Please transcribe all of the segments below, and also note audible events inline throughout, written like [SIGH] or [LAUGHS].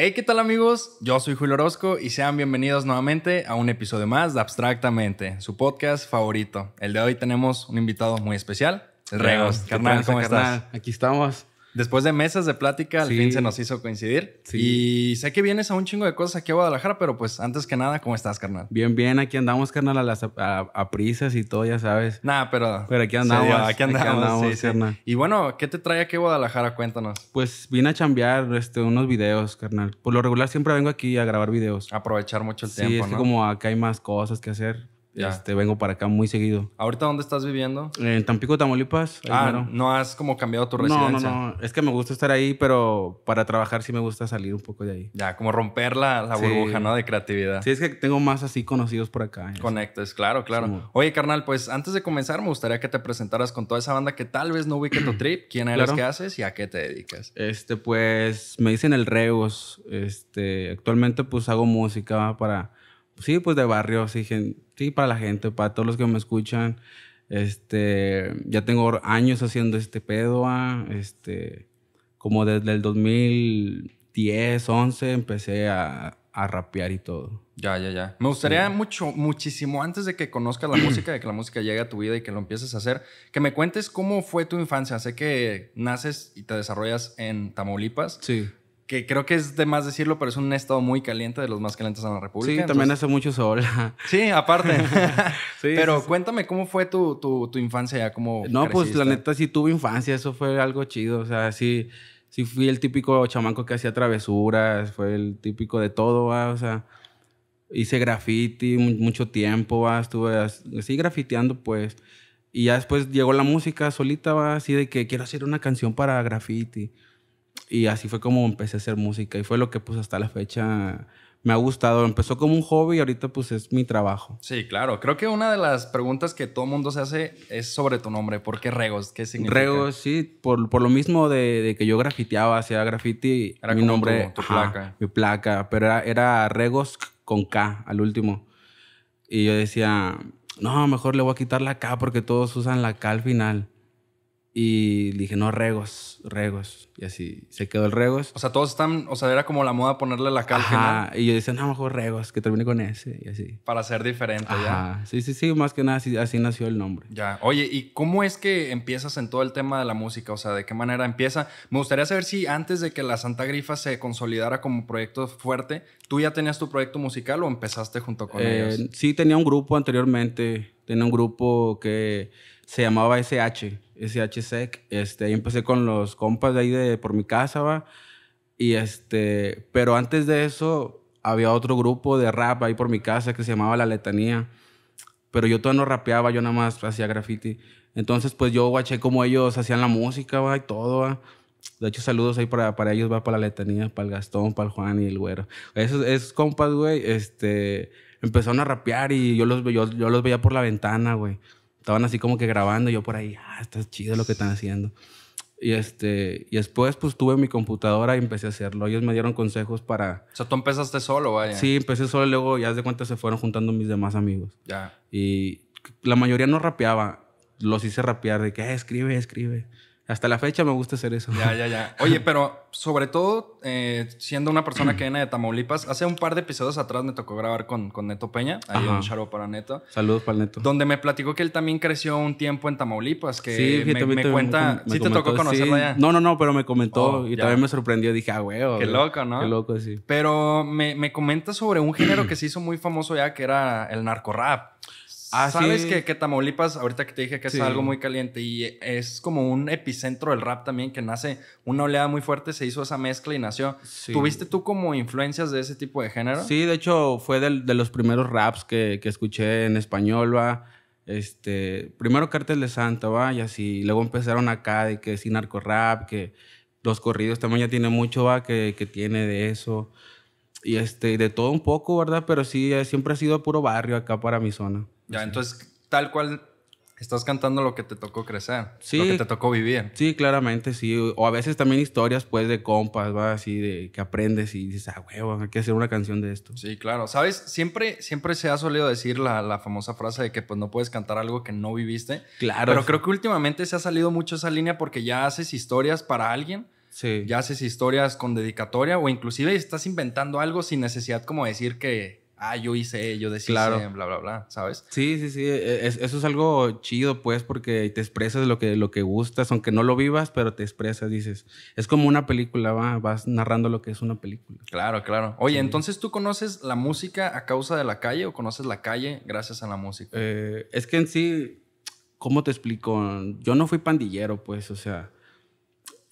Hey, ¿qué tal amigos? Yo soy Julio Orozco y sean bienvenidos nuevamente a un episodio más de Abstractamente, su podcast favorito. El de hoy tenemos un invitado muy especial, el Regos. Carnal, ¿cómo estás? Aquí estamos. Después de meses de plática, al fin se nos hizo coincidir. Y sé que vienes a un chingo de cosas aquí a Guadalajara, pero pues antes que nada, ¿cómo estás, carnal? Bien, bien. Aquí andamos, carnal, a, las, a, prisas y todo, ya sabes. Nah, pero... Pero aquí andamos. aquí andamos, sí, Y bueno, ¿qué te trae aquí a Guadalajara? Cuéntanos. Pues vine a chambear este, unos videos, carnal. Por lo regular siempre vengo aquí a grabar videos. Aprovechar mucho el tiempo, Sí, es como acá hay más cosas que hacer. Este, vengo para acá muy seguido. ¿Ahorita dónde estás viviendo? En Tampico, Tamaulipas. Ah, ¿no has como cambiado tu residencia? No, no, no. Es que me gusta estar ahí, pero para trabajar sí me gusta salir un poco de ahí. Ya, como romper la, la burbuja, ¿no? De creatividad. Sí, es que tengo más así conocidos por acá. Conectes, claro, claro. Oye, carnal, pues antes de comenzar me gustaría que te presentaras con toda esa banda que tal vez no ubique tu [CLEARS THROAT] trip. ¿Quién eres, qué haces y a qué te dedicas? Este, pues me dicen el Reus. Este, actualmente pues hago música para sí, pues de barrio, sí, sí, para la gente, para todos los que me escuchan. Este, ya tengo años haciendo este pedo, ah, este, como desde el 2010, 11 empecé a, a rapear y todo. Ya, ya, ya. Me gustaría mucho, muchísimo antes de que conozcas la [CLEARS THROAT] música, de que la música llegue a tu vida y que lo empieces a hacer, que me cuentes cómo fue tu infancia. Sé que naces y te desarrollas en Tamaulipas. Sí que creo que es de más decirlo, pero es un estado muy caliente, de los más calientes en la República. Sí, también hace mucho sol. [LAUGHS] sí, aparte. [LAUGHS] pero cuéntame, ¿cómo fue tu, tu, tu infancia ya? ¿Cómo no, pues la neta sí tuve infancia, eso fue algo chido. O sea, sí, sí fui el típico chamanco que hacía travesuras, fue el típico de todo, o sea, hice graffiti mucho tiempo, ¿va? estuve así grafiteando, pues. Y ya después llegó la música solita, ¿va? así de que quiero hacer una canción para graffiti. Y así fue como empecé a hacer música y fue lo que pues hasta la fecha me ha gustado. Empezó como un hobby y ahorita pues es mi trabajo. Sí, claro. Creo que una de las preguntas que todo mundo se hace es sobre tu nombre. ¿Por qué Regos? ¿Qué significa? Regos, sí. Por, por lo mismo de, que yo grafiteaba, hacía graffiti. Era mi nombre. Tu, placa. Mi placa. Pero era, era Regos con K al último. Y yo decía, no, mejor le voy a quitar la K porque todos usan la K al final. Y dije, no, Regos, Regos. Y así se quedó el Regos. O sea, todos están, o sea, era como la moda ponerle la cal Ajá. Y yo decía, no, mejor Regos, que termine con ese. Y así. Para ser diferente, Ajá. ya. Sí, sí, sí, más que nada así, así, nació el nombre. Ya. Oye, ¿y cómo es que empiezas en todo el tema de la música? O sea, ¿de qué manera empieza? Me gustaría saber si antes de que la Santa Grifa se consolidara como proyecto fuerte, ¿tú ya tenías tu proyecto musical o empezaste junto con eh, ellos? Sí, tenía un grupo anteriormente. Tenía un grupo que se llamaba SH, SHSEC. Este, ahí empecé con los compas de ahí de, por mi casa, va. Y este, pero antes de eso había otro grupo de rap ahí por mi casa que se llamaba La Letanía. Pero yo todavía no rapeaba, yo nada más hacía graffiti. Entonces, pues yo guaché como ellos hacían la música, va, y todo, va. De hecho, saludos ahí para, para ellos, va, para la letanía, para el Gastón, para el Juan y el Güero. Esos, esos compas, güey, este, empezaron a rapear y yo los, yo, yo los veía por la ventana, güey estaban así como que grabando, y yo por ahí, ah, está chido lo que están haciendo. Y, este, y después pues tuve mi computadora y empecé a hacerlo. Ellos me dieron consejos para... O sea, tú empezaste solo, vaya. Sí, empecé solo y luego ya de cuenta se fueron juntando mis demás amigos. Ya. Y la mayoría no rapeaba. Los hice rapear de que, eh, escribe, escribe. Hasta la fecha me gusta hacer eso. Ya, ya, ya. [LAUGHS] Oye, pero sobre todo, eh, siendo una persona que viene de Tamaulipas, hace un par de episodios atrás me tocó grabar con, con Neto Peña, ahí un charo para Neto. Saludos para Neto. Donde me platicó que él también creció un tiempo en Tamaulipas, que sí, me, me, cuenta... ¿Sí te tocó conocerlo allá? No, no, no, pero me comentó oh, y también me sorprendió. Dije, ah, güey. Qué loco, ¿no? Qué loco, sí. Pero me, me comenta sobre un género que se hizo muy famoso ya, que era el narco rap. Ah, Sabes que, que, Tamaulipas, ahorita que te dije que es algo muy caliente y es como un epicentro del rap también, que nace una oleada muy fuerte, se hizo esa mezcla y nació. ¿Tuviste tú como influencias de ese tipo de género? Sí, de hecho fue de, los primeros raps que, que, escuché en español, va. Este, primero Cartel de Santa, va, y así. Luego empezaron acá de que sí narco rap, que los corridos también ya tiene mucho, va, que, que tiene de eso. Y este, de todo un poco, ¿verdad? Pero sí, siempre ha sido puro barrio acá para mi zona. Ya, entonces, tal cual estás cantando lo que te tocó crecer, lo que te tocó vivir. Sí, claramente, sí. O a veces también historias, pues, de compas, va, así, de que aprendes y dices, ah, huevo, hay que hacer una canción de esto. Sí, claro. ¿Sabes? Siempre, siempre se ha solido decir la, la famosa frase de que, pues, no puedes cantar algo que no viviste. Claro. Pero creo que últimamente se ha salido mucho esa línea porque ya haces historias para alguien Sí. Ya haces historias con dedicatoria o inclusive estás inventando algo sin necesidad como decir que ah, yo hice, yo decía, claro. bla, bla, bla, ¿sabes? Sí, sí, sí. E, eso es algo chido, pues, porque te expresas lo que, lo que gustas, aunque no lo vivas, pero te expresas, dices. Es como una película, ¿va? vas narrando lo que es una película. Claro, claro. Oye, entonces tú conoces la música a causa de la calle o conoces la calle gracias a la música? Eh, es que en sí, ¿cómo te explico? Yo no fui pandillero, pues, o sea,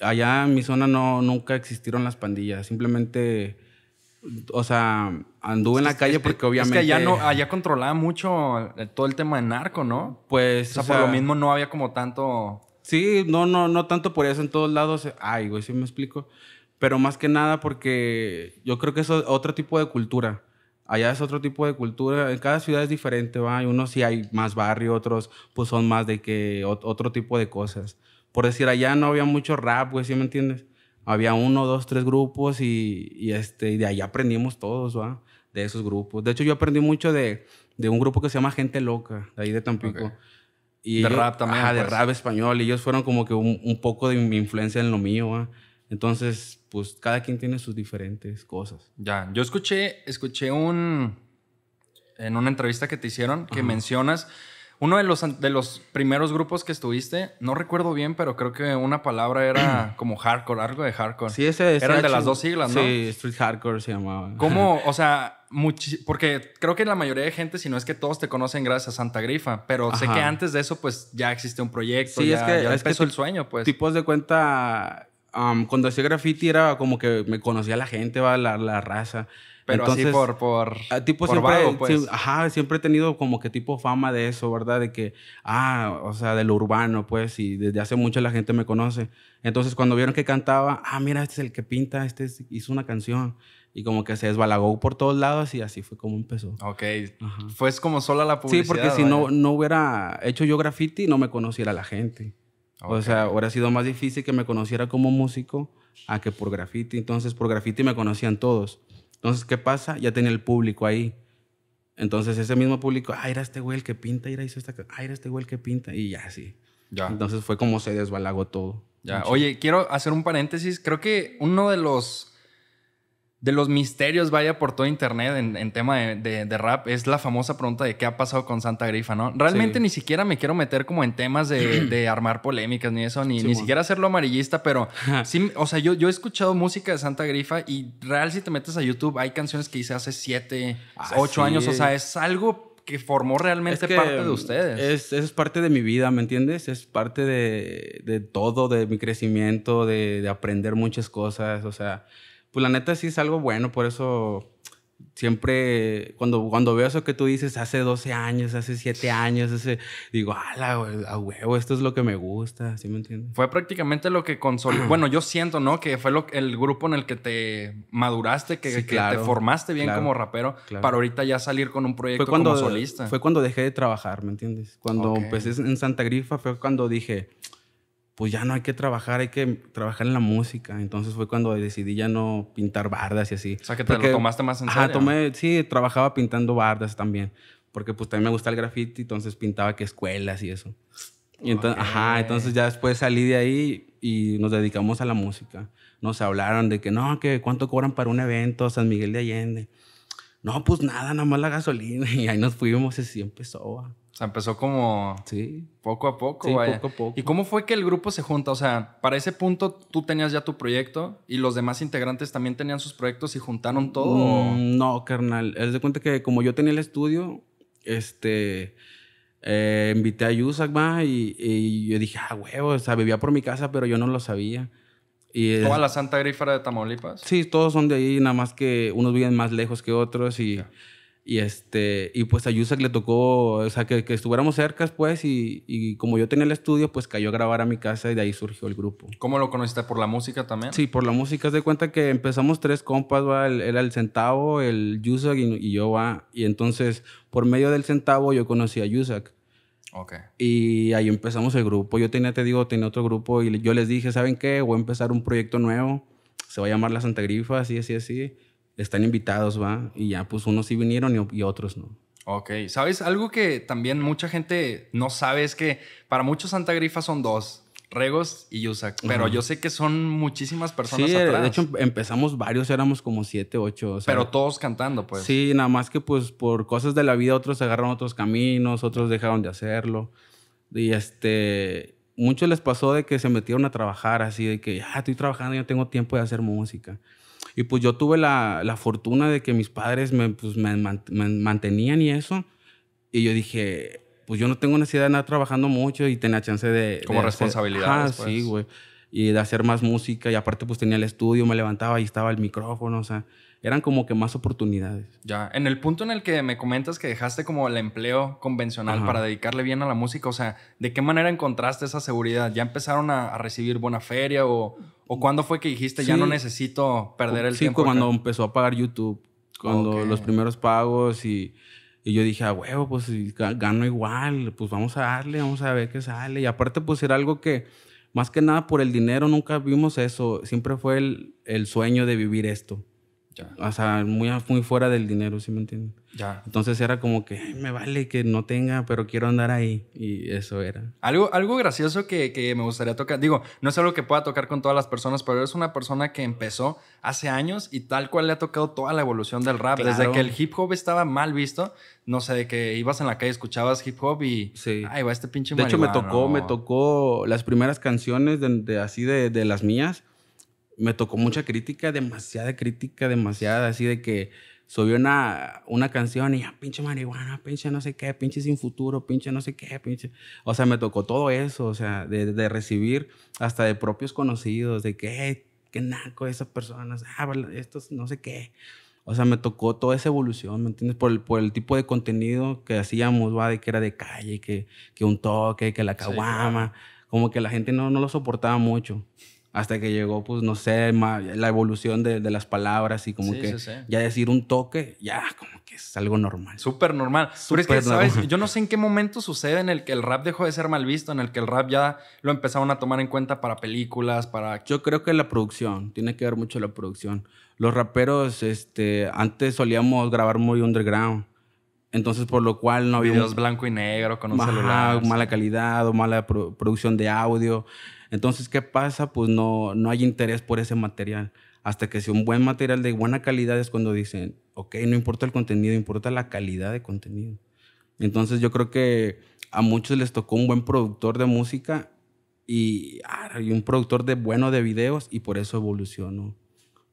allá en mi zona no, nunca existieron las pandillas, simplemente o sea, anduve en la calle porque obviamente... Es que allá, no, allá controlaba mucho eh, todo el tema de narco, ¿no? Pues... O sea, por lo mismo no había como tanto... Sí, no, no, no tanto por eso en todos lados. Ay, güey, sí me explico. Pero más que nada porque yo creo que es otro tipo de cultura. Allá es otro tipo de cultura. En cada ciudad es diferente, ¿va? Hay unos sí hay más barrio, otros pues son más de que otro tipo de cosas. Por decir, allá no había mucho rap, güey, ¿sí me entiendes? Había uno, dos, tres grupos y, este, y de ahí aprendimos todos, ¿va? De esos grupos. De hecho, yo aprendí mucho de, de un grupo que se llama Gente Loca, de ahí de Tampico. Y de rap también. De pues. rap español. Y ellos fueron como que un, un poco de mi influencia en lo mío, ¿va? Entonces, pues cada quien tiene sus diferentes cosas. Ya, yo escuché, escuché un, en una entrevista que te hicieron, que mencionas uno de los, de los primeros grupos que estuviste, no recuerdo bien, pero creo que una palabra era [CLEARS THROAT] como hardcore, algo de hardcore. Sí, ese, Era el de las dos siglas, ¿no? Sí, street hardcore se llamaba. ¿Cómo? [LAUGHS] O sea, porque creo que la mayoría de gente, si no es que todos te conocen gracias a Santa Grifa, pero sé que antes de eso, pues ya existe un proyecto, sí, ya, es que, ya empezó el sueño, pues. Tipos de cuenta, cuando hacía graffiti era como que me conocía la gente, va, la, la raza. Pero así por, por, ah, tipo siempre, pues. ajá, siempre he tenido como que tipo fama de eso, ¿verdad? De que, ah, o sea, de lo urbano, pues, y desde hace mucho la gente me conoce. Entonces, cuando vieron que cantaba, ah, mira, este es el que pinta, este hizo una canción. Y como que se desbalagó por todos lados y así fue como empezó. Ok. Fue como sola la publicidad. Sí, porque si no, no hubiera hecho yo graffiti, no me conociera la gente. O sea, hubiera sido más difícil que me conociera como músico a que por graffiti. Entonces, por graffiti me conocían todos. Entonces, ¿qué pasa? Ya tenía el público ahí. Entonces, ese mismo público, ah, era este güey el que pinta, era hizo esta, ah, era este güey el que pinta, y ya sí. Ya. Entonces fue como se desbalagó todo. Ya. Oye, quiero hacer un paréntesis. Creo que uno de los de los misterios, vaya por todo internet en, tema de, rap, es la famosa pregunta de qué ha pasado con Santa Grifa, ¿no? Realmente ni siquiera me quiero meter como en temas de, [CLEARS THROAT] armar polémicas ni eso, ni, ni siquiera hacerlo amarillista, pero [LAUGHS] sí, o sea, yo, yo he escuchado música de Santa Grifa y real si te metes a YouTube hay canciones que hice hace siete, ah, ocho años, o sea, es algo que formó realmente parte de ustedes. Es, es parte de mi vida, ¿me entiendes? Es parte de, de todo, de mi crecimiento, de, de aprender muchas cosas, o sea pues la neta sí es algo bueno, por eso siempre cuando, cuando veo eso que tú dices hace 12 años, hace 7 años, digo, a huevo, esto es lo que me gusta, ¿sí me entiendes? Fue prácticamente lo que consolidó, [CLEARS THROAT] bueno, yo siento, ¿no? Que fue lo, el grupo en el que te maduraste, que, te formaste bien como rapero, para ahorita ya salir con un proyecto cuando, como solista. Fue cuando dejé de trabajar, ¿me entiendes? Cuando empecé en Santa Grifa fue cuando dije, pues ya no hay que trabajar, hay que trabajar en la música. Entonces fue cuando decidí ya no pintar bardas y así. O sea, que te lo tomaste más en serio. Ajá, tomé, sí, trabajaba pintando bardas también. Porque pues también me gusta el graffiti, entonces pintaba que escuelas y eso. Y entonces, ajá, entonces ya después salí de ahí y nos dedicamos a la música. Nos hablaron de que no, que cuánto cobran para un evento, San Miguel de Allende. No, pues nada, nada más la gasolina. [LAUGHS] Y ahí nos fuimos y así empezó. O sea, empezó como sí. poco a poco, sí, poco a poco. ¿Y cómo fue que el grupo se junta? O sea, para ese punto tú tenías ya tu proyecto y los demás integrantes también tenían sus proyectos y juntaron todo. Mm, no, carnal. Es de cuenta que como yo tenía el estudio, este, eh, invité a Yusak, y, y, yo dije, ah, huevo, o sea, vivía por mi casa, pero yo no lo sabía. Y, ¿Toda la Santa Grífara de Tamaulipas? Sí, todos son de ahí, nada más que unos viven más lejos que otros y... Y, este, y pues a Yusak le tocó, o sea, que, que estuviéramos cerca, pues, y, y, como yo tenía el estudio, pues cayó a grabar a mi casa y de ahí surgió el grupo. ¿Cómo lo conociste? ¿Por la música también? Sí, por la música. de cuenta que empezamos tres compas, ¿va? era el Centavo, el Yusak y, yo, ¿va? Y entonces, por medio del Centavo, yo conocí a Yusak. Ok. Y ahí empezamos el grupo. Yo tenía, te digo, tenía otro grupo y yo les dije, ¿saben qué? Voy a empezar un proyecto nuevo. Se va a llamar La Santa Grifa, así, así, así están invitados, ¿va? Y ya, pues unos sí vinieron y, otros no. Ok, ¿sabes? Algo que también mucha gente no sabe es que para muchos Santa Grifa son dos. Regos y Yusak. Pero yo sé que son muchísimas personas sí, de hecho empezamos varios, éramos como siete, ocho. pero todos cantando, pues. Sí, nada más que pues por cosas de la vida otros agarraron otros caminos, otros dejaron de hacerlo. Y este, muchos les pasó de que se metieron a trabajar así, de que, ah, estoy trabajando, y no tengo tiempo de hacer música. Y pues yo tuve la, la fortuna de que mis padres me, pues, me, mantenían y eso. Y yo dije, pues yo no tengo necesidad de andar trabajando mucho y tenía chance de... Como responsabilidad. Ah, pues. sí, güey. Y de hacer más música. Y aparte pues tenía el estudio, me levantaba y estaba el micrófono, o sea eran como que más oportunidades. Ya, en el punto en el que me comentas que dejaste como el empleo convencional para dedicarle bien a la música, o sea, ¿de qué manera encontraste esa seguridad? ¿Ya empezaron a, recibir buena feria o, o cuándo fue que dijiste ya no necesito perder el tiempo? Sí, cuando empezó a pagar YouTube, cuando los primeros pagos y, y yo dije, a huevo, pues gano igual, pues vamos a darle, vamos a ver qué sale. Y aparte, pues era algo que más que nada por el dinero nunca vimos eso, siempre fue el, el sueño de vivir esto. O sea, muy, muy fuera del dinero, ¿sí me entiendes? Ya. Entonces era como que me vale que no tenga, pero quiero andar ahí. Y eso era. Algo, algo gracioso que, que, me gustaría tocar. Digo, no es algo que pueda tocar con todas las personas, pero es una persona que empezó hace años y tal cual le ha tocado toda la evolución del rap. Desde que el hip hop estaba mal visto, no sé, de que ibas en la calle, escuchabas hip hop y. Sí. Ay, va este pinche De hecho, me tocó, me tocó las primeras canciones de, así de, de las mías me tocó mucha crítica, demasiada crítica, demasiada, así de que subió una, una canción y ya, pinche marihuana, pinche no sé qué, pinche sin futuro, pinche no sé qué, pinche. O sea, me tocó todo eso, o sea, de, de recibir hasta de propios conocidos, de que, qué naco esas personas, ah, estos no sé qué. O sea, me tocó toda esa evolución, ¿me entiendes? Por el, por el tipo de contenido que hacíamos, va, de que era de calle, que, que un toque, que la caguama. Como que la gente no, no lo soportaba mucho hasta que llegó, pues, no sé, la evolución de, las palabras y como que ya decir un toque, ya como que es algo normal. Súper normal. Pero es que, ¿sabes? [LAUGHS] Yo no sé en qué momento sucede en el que el rap dejó de ser mal visto, en el que el rap ya lo empezaron a tomar en cuenta para películas, para... Yo creo que la producción, tiene que ver mucho la producción. Los raperos, este, antes solíamos grabar muy underground. Entonces, por lo cual no había... Videos blanco y negro con un celular. Mala calidad o mala producción de audio. Entonces, ¿qué pasa? Pues no, no hay interés por ese material. Hasta que sea un buen material de buena calidad es cuando dicen, ok, no importa el contenido, importa la calidad de contenido. Entonces yo creo que a muchos les tocó un buen productor de música y, ah, un productor de bueno de videos y por eso evolucionó.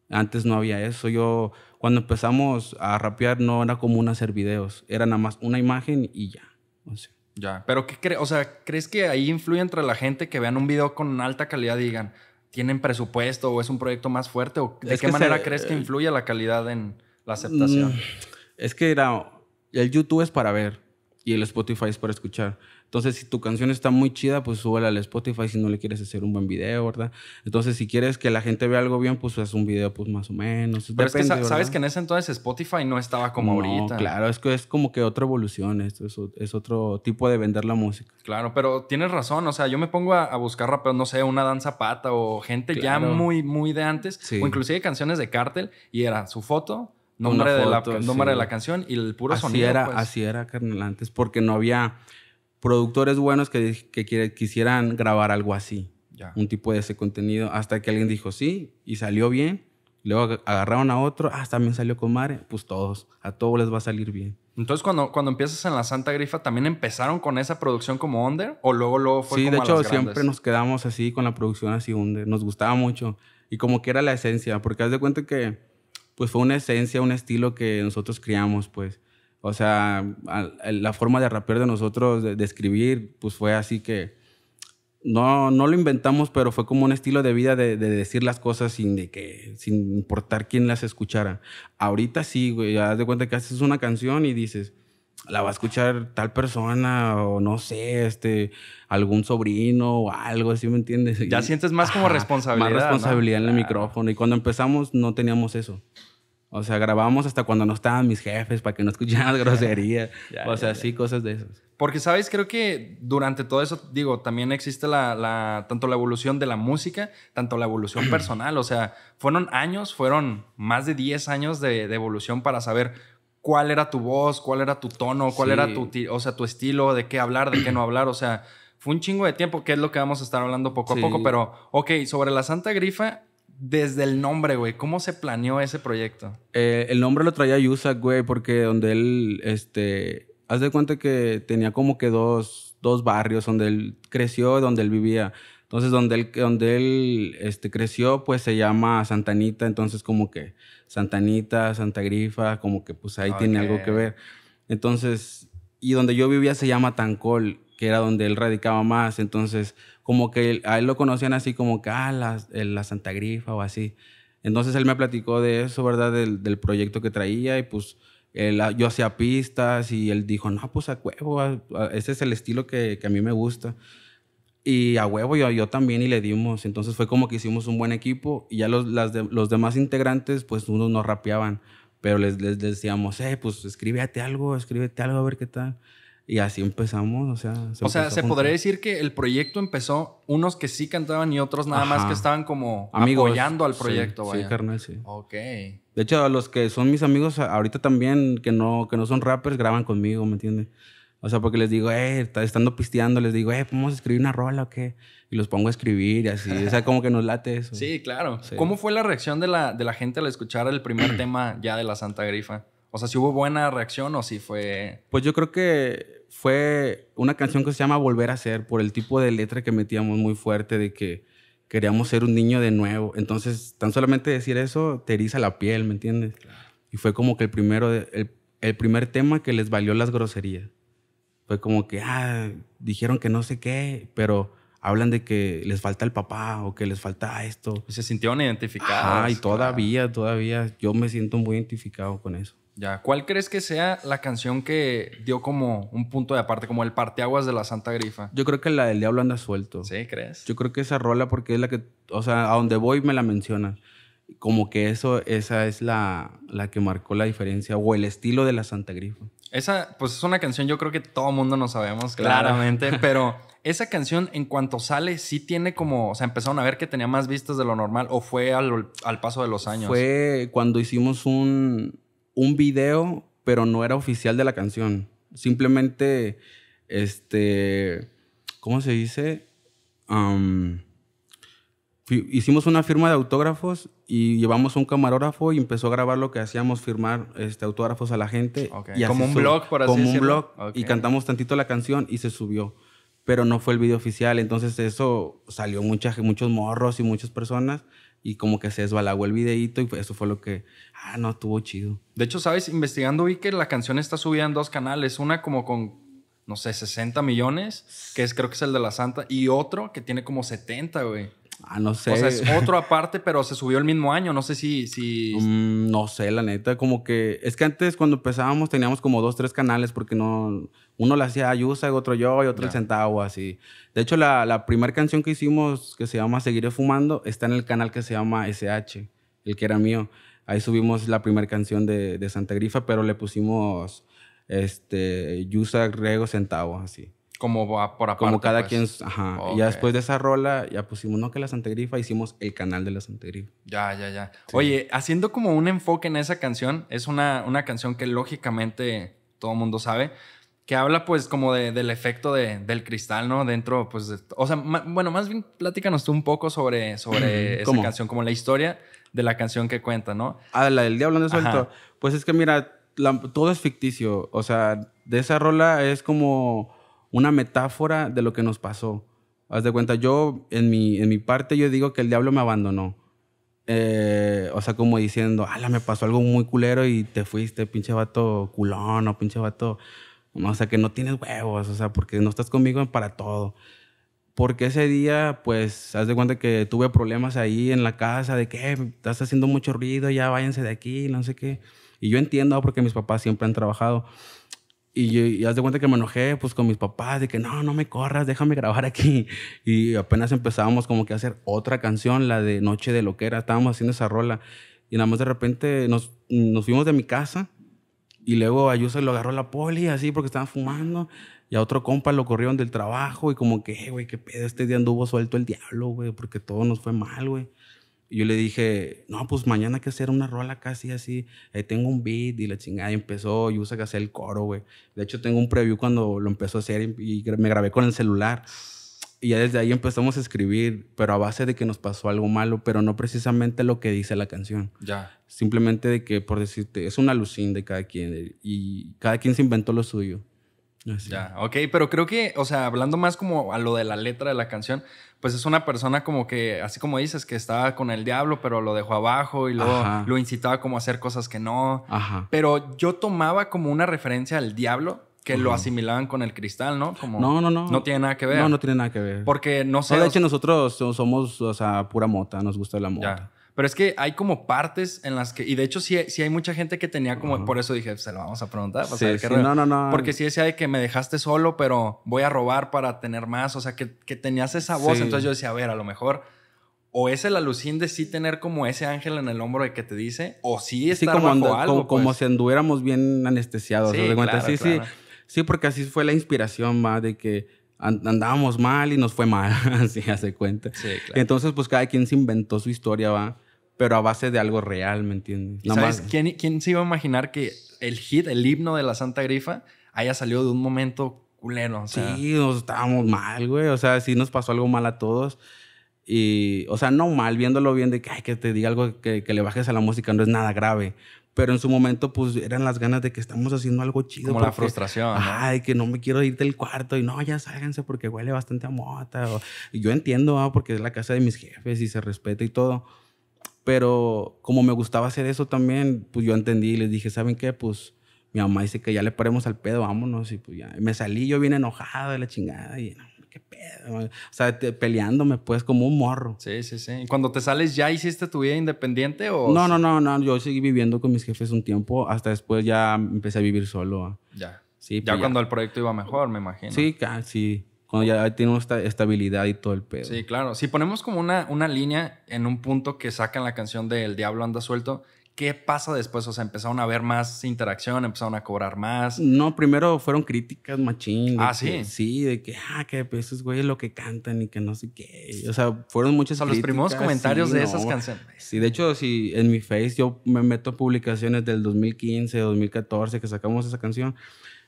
Antes no había eso. Yo, cuando empezamos a rapear, no era común hacer videos. Era nada más una imagen y ya. O sea. Ya, pero ¿qué crees? O sea, ¿crees que ahí influye entre la gente que vean un video con alta calidad y digan, ¿tienen presupuesto o es un proyecto más fuerte? ¿O de qué manera crees que influye la calidad en la aceptación? Mm, es que era, el YouTube es para ver y el Spotify es para escuchar. Entonces, si tu canción está muy chida, pues súbela al Spotify si no le quieres hacer un buen video, ¿verdad? Entonces, si quieres que la gente vea algo bien, pues haz un video pues más o menos. Pero es que sabes que en ese entonces Spotify no estaba como ahorita. Claro, es que es como que otra evolución, esto es, otro tipo de vender la música. Claro, pero tienes razón, o sea, yo me pongo a, buscar raperos, no sé, una danza pata o gente ya muy, muy de antes, o inclusive canciones de cártel, y era su foto, nombre, de, la, nombre de la canción y el puro sonido. Era, pues. Así era, carnal, antes, porque no había productores buenos que, que quisieran grabar algo así. Un tipo de ese contenido. Hasta que alguien dijo sí y salió bien. Luego agarraron a otro, ah, también salió con Mare. Pues todos, a todos les va a salir bien. Entonces, cuando, cuando empiezas en la Santa Grifa, ¿también empezaron con esa producción como under? ¿O luego, luego fue sí, de hecho, siempre nos quedamos así con la producción así under. Nos gustaba mucho. Y como que era la esencia, porque haz de cuenta que pues fue una esencia, un estilo que nosotros criamos, pues. O sea, la forma de rapear de nosotros, de, escribir, pues fue así que no, no lo inventamos, pero fue como un estilo de vida de, decir las cosas sin, de que, sin importar quién las escuchara. Ahorita sí, güey, ya de cuenta que haces una canción y dices, la va a escuchar tal persona o no sé, este, algún sobrino o algo, así me entiendes? Ya sientes más como responsabilidad. Más responsabilidad en el micrófono. Y cuando empezamos no teníamos eso. O sea, grabábamos hasta cuando no estaban mis jefes para que no escucharan [LAUGHS] groserías. o sea, sí, cosas de esas. Porque, ¿sabes? Creo que durante todo eso, digo, también existe la, tanto la evolución de la música, tanto la evolución [CLEARS THROAT] personal. O sea, fueron años, fueron más de 10 años de, evolución para saber cuál era tu voz, cuál era tu tono, cuál era tu, o sea, tu estilo, de qué hablar, de qué no hablar. O sea, fue un chingo de tiempo, que es lo que vamos a estar hablando poco a poco, pero, ok, sobre la Santa Grifa, desde el nombre, güey, ¿cómo se planeó ese proyecto? Eh, el nombre lo traía Yusak, güey, porque donde él, este, haz de cuenta que tenía como que dos, dos barrios donde él creció, donde él vivía. Entonces, donde él, donde él este, creció, pues se llama Santanita, entonces como que Santanita, Santa Grifa, como que pues ahí tiene algo que ver. Entonces, y donde yo vivía se llama Tancol, que era donde él radicaba más, entonces como que a él lo conocían así como que, ah, la, la Santa Grifa o así. Entonces él me platicó de eso, ¿verdad? Del, del proyecto que traía y pues él, yo hacía pistas y él dijo, no, pues a huevo, ese es el estilo que, que a mí me gusta. Y a huevo yo, yo también y le dimos. Entonces fue como que hicimos un buen equipo y ya los, las los demás integrantes, pues unos nos rapeaban, pero les, les, decíamos, eh, pues escríbete algo, escríbete algo a ver qué tal. Y así empezamos, o sea... Se o sea, se podría decir que el proyecto empezó unos que sí cantaban y otros nada más que estaban como amigos, apoyando al proyecto, sí, Sí, carnal, sí. Ok. De hecho, los que son mis amigos ahorita también, que no, que no son rappers, graban conmigo, ¿me entiendes? O sea, porque les digo, eh, estando pisteando, les digo, eh, ¿podemos escribir una rola o qué? Y los pongo a escribir y así. o sea, como que nos late eso. [LAUGHS] Sí, claro. ¿Cómo fue la reacción de la, de la gente al escuchar el primer [CLEARS THROAT] tema ya de la Santa Grifa? O sea, si hubo buena reacción o si fue...? Pues yo creo que fue una canción que se llama Volver a Ser por el tipo de letra que metíamos muy fuerte de que queríamos ser un niño de nuevo. Entonces, tan solamente decir eso te eriza la piel, ¿me entiendes? Y fue como que el, primero, el, el primer tema que les valió las groserías. Fue como que, ah, dijeron que no sé qué, pero hablan de que les falta el papá o que les falta esto. Se sintieron identificados. Ah, y todavía, todavía, yo me siento muy identificado con eso. Ya, ¿cuál crees que sea la canción que dio como un punto de aparte, como el parteaguas de la Santa Grifa? Yo creo que la del Diablo anda suelto. ¿Sí, crees? Yo creo que esa rola, porque es la que, o sea, a donde voy me la mencionan. Como que eso, esa es la, la que marcó la diferencia o el estilo de la Santa Grifa. Esa, pues es una canción, yo creo que todo mundo no sabemos claramente, [LAUGHS] pero esa canción en cuanto sale sí tiene como, o sea, empezaron a ver que tenía más vistas de lo normal o fue al, al paso de los años. Fue cuando hicimos un, un video, pero no era oficial de la canción. Simplemente, este, ¿cómo se dice? hicimos una firma de autógrafos y llevamos a un camarógrafo y empezó a grabar lo que hacíamos, firmar este, autógrafos a la gente. Y como un blog, por así Como un blog. Y cantamos tantito la canción y se subió. Pero no fue el video oficial. Entonces eso salió mucha, muchos morros y muchas personas y como que se desbalagó el videíto y eso fue lo que, ah, no, estuvo chido. De hecho, ¿sabes? Investigando vi que la canción está subida en dos canales, una como con, no sé, 60 millones, que es creo que es el de la Santa, y otro que tiene como 70, güey. Ah, no sé. O sea, es otro aparte, pero se subió el mismo año. No sé si... si... Mm, no sé, la neta. Como que... Es que antes cuando empezábamos teníamos como dos, tres canales porque no... Uno lo hacía Ayusa, otro yo y otro el Centavo, así. De hecho, la, la primera canción que hicimos que se llama Seguiré Fumando está en el canal que se llama SH, el que era mío. Ahí subimos la primera canción de, de Santa Grifa, pero le pusimos este, Yusa, Rego, Centavo, así. Como por aparte. Como cada quien. Ajá. Y ya después de esa rola, ya pusimos, no que la Santa Grifa, hicimos el canal de la Santa Grifa. Ya, ya, ya. Oye, haciendo como un enfoque en esa canción, es una, una canción que lógicamente todo mundo sabe, que habla pues como de, del efecto de, del cristal, ¿no? Dentro, pues, o sea, bueno, más bien platícanos tú un poco sobre, sobre esa canción, como la historia de la canción que cuenta, ¿no? Ah, la del Diablo no suelto. Pues es que mira, todo es ficticio, o sea, de esa rola es como una metáfora de lo que nos pasó. Haz de cuenta, yo en mi, en mi parte yo digo que el diablo me abandonó. Eh, o sea, como diciendo, ala, me pasó algo muy culero y te fuiste, pinche vato culón o pinche vato. O sea, que no tienes huevos, o sea, porque no estás conmigo para todo. Porque ese día, pues, haz de cuenta que tuve problemas ahí en la casa de que estás haciendo mucho ruido, ya váyanse de aquí, no sé qué. Y yo entiendo porque mis papás siempre han trabajado. Y, y haz de cuenta que me enojé pues con mis papás de que no, no me corras, déjame grabar aquí. [LAUGHS] Y apenas empezábamos como que a hacer otra canción, la de Noche de Loquera, estábamos haciendo esa rola. Y nada más de repente nos, nos fuimos de mi casa y luego a lo agarró la poli así porque estaban fumando. Y a otro compa lo corrieron del trabajo y como que, güey, qué pedo, este día anduvo suelto el diablo, güey, porque todo nos fue mal, güey. Y yo le dije, no, pues mañana hay que hacer una rola casi así. Ahí tengo un beat y la chingada. Y empezó Yusa a hacer el coro, güey. De hecho, tengo un preview cuando lo empezó a hacer y, me grabé con el celular. Y ya desde ahí empezamos a escribir, pero a base de que nos pasó algo malo, pero no precisamente lo que dice la canción. Ya. Simplemente de que, por decirte, es una alucín de cada quien y cada quien se inventó lo suyo. Ya, ok, pero creo que, o sea, hablando más como a lo de la letra de la canción, pues es una persona como que, así como dices, que estaba con el diablo, pero lo dejó abajo y luego lo incitaba como a hacer cosas que no. Ajá. Pero yo tomaba como una referencia al diablo que lo asimilaban con el cristal, ¿no? Como, no, no, no. No tiene nada que ver. No, no tiene nada que ver. Porque no sé. de hecho, nosotros somos, o sea, pura mota, nos gusta la mota. Pero es que hay como partes en las que, y de hecho sí, sí hay mucha gente que tenía como, por eso dije, se lo vamos a preguntar. sí, sí, no, no, no. Porque sí decía de que me dejaste solo, pero voy a robar para tener más, o sea, que, que tenías esa voz. Entonces yo decía, a ver, a lo mejor o es el alucín de sí tener como ese ángel en el hombro de que te dice, o sí estar como bajo algo. Como, pues. si anduviéramos bien anestesiados. Sí, sí, sí. Sí, porque así fue la inspiración, más de que andábamos mal y nos fue mal, [LAUGHS] así hace cuenta. Sí, claro. Entonces, pues cada quien se inventó su historia, va pero a base de algo real, ¿me entiendes? ¿Sabes ¿Quién, quién se iba a imaginar que el hit, el himno de la Santa Grifa, haya salido de un momento culero? sí, nos estábamos mal, güey. O sea, sí nos pasó algo mal a todos. Y, o sea, no mal, viéndolo bien de que, ay, que te diga algo que, que le bajes a la música, no es nada grave. Pero en su momento, pues eran las ganas de que estamos haciendo algo chido. Como la frustración. Ay, que no me quiero ir del cuarto y no, ya sálganse porque huele bastante a mota. y yo entiendo, porque es la casa de mis jefes y se respeta y todo. Pero como me gustaba hacer eso también, pues yo entendí y les dije, ¿saben qué? Pues mi mamá dice que ya le paremos al pedo, vámonos. Y pues ya me salí yo bien enojado de la chingada y no, qué pedo. O sea, peleándome pues como un morro. Sí, sí, sí. ¿Y cuando te sales ya hiciste tu vida independiente o...? No, no, no, no. Yo seguí viviendo con mis jefes un tiempo. Hasta después ya empecé a vivir solo. Ya. Sí, ya pues cuando el proyecto iba mejor, me imagino. Sí, casi cuando ya tiene esta estabilidad y todo el pedo. Sí, claro. Si ponemos como una, una línea en un punto que sacan la canción de El Diablo anda suelto, ¿qué pasa después? O sea, empezaron a ver más interacción, empezaron a cobrar más. No, primero fueron críticas machín. Ah, sí. sí, de que, ah, que pues, esos güeyes lo que cantan y que no sé qué. O sea, fueron muchas o sea, los primeros comentarios de esas canciones. Sí, de hecho, si en mi face yo me meto publicaciones del 2015, 2014 que sacamos esa canción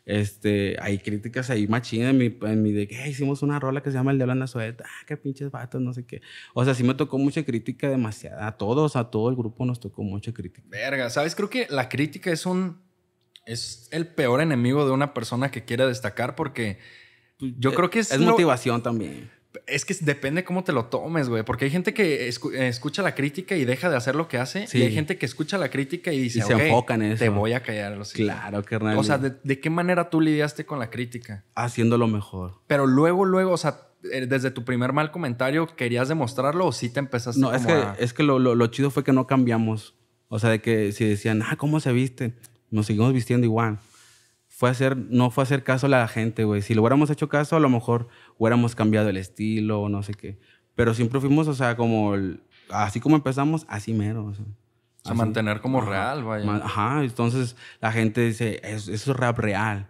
este, hay críticas ahí machina en mi, en mi de que hicimos una rola que se llama El Diablo en Sueta, ah, qué pinches vatos, no sé qué. O sea, sí me tocó mucha crítica demasiada. A todos, a todo el grupo nos tocó mucha crítica. Verga, ¿sabes? Creo que la crítica es un. Es el peor enemigo de una persona que quiere destacar porque. Pues, yo creo que es. Es motivación también. Es que depende cómo te lo tomes, güey. Porque hay gente que escucha la crítica y deja de hacer lo que hace. Y hay gente que escucha la crítica y dice, y se enfocan en eso. Te voy a callar. Los claro, carnal. O sea, ¿de, qué manera tú lidiaste con la crítica? Haciendo lo mejor. Pero luego, luego, o sea, eh, desde tu primer mal comentario, ¿querías demostrarlo o sí te empezaste No, es que, es que lo, lo, chido fue que no cambiamos. O sea, de que si decían, ah, ¿cómo se viste? Nos seguimos vistiendo igual fue hacer, no fue hacer caso a la gente, güey. Si lo hubiéramos hecho caso, a lo mejor hubiéramos cambiado el estilo o no sé qué. Pero siempre fuimos, o sea, como, así como empezamos, así mero. O sea, mantener como real, vaya. Ajá, entonces la gente dice, eso, es rap real.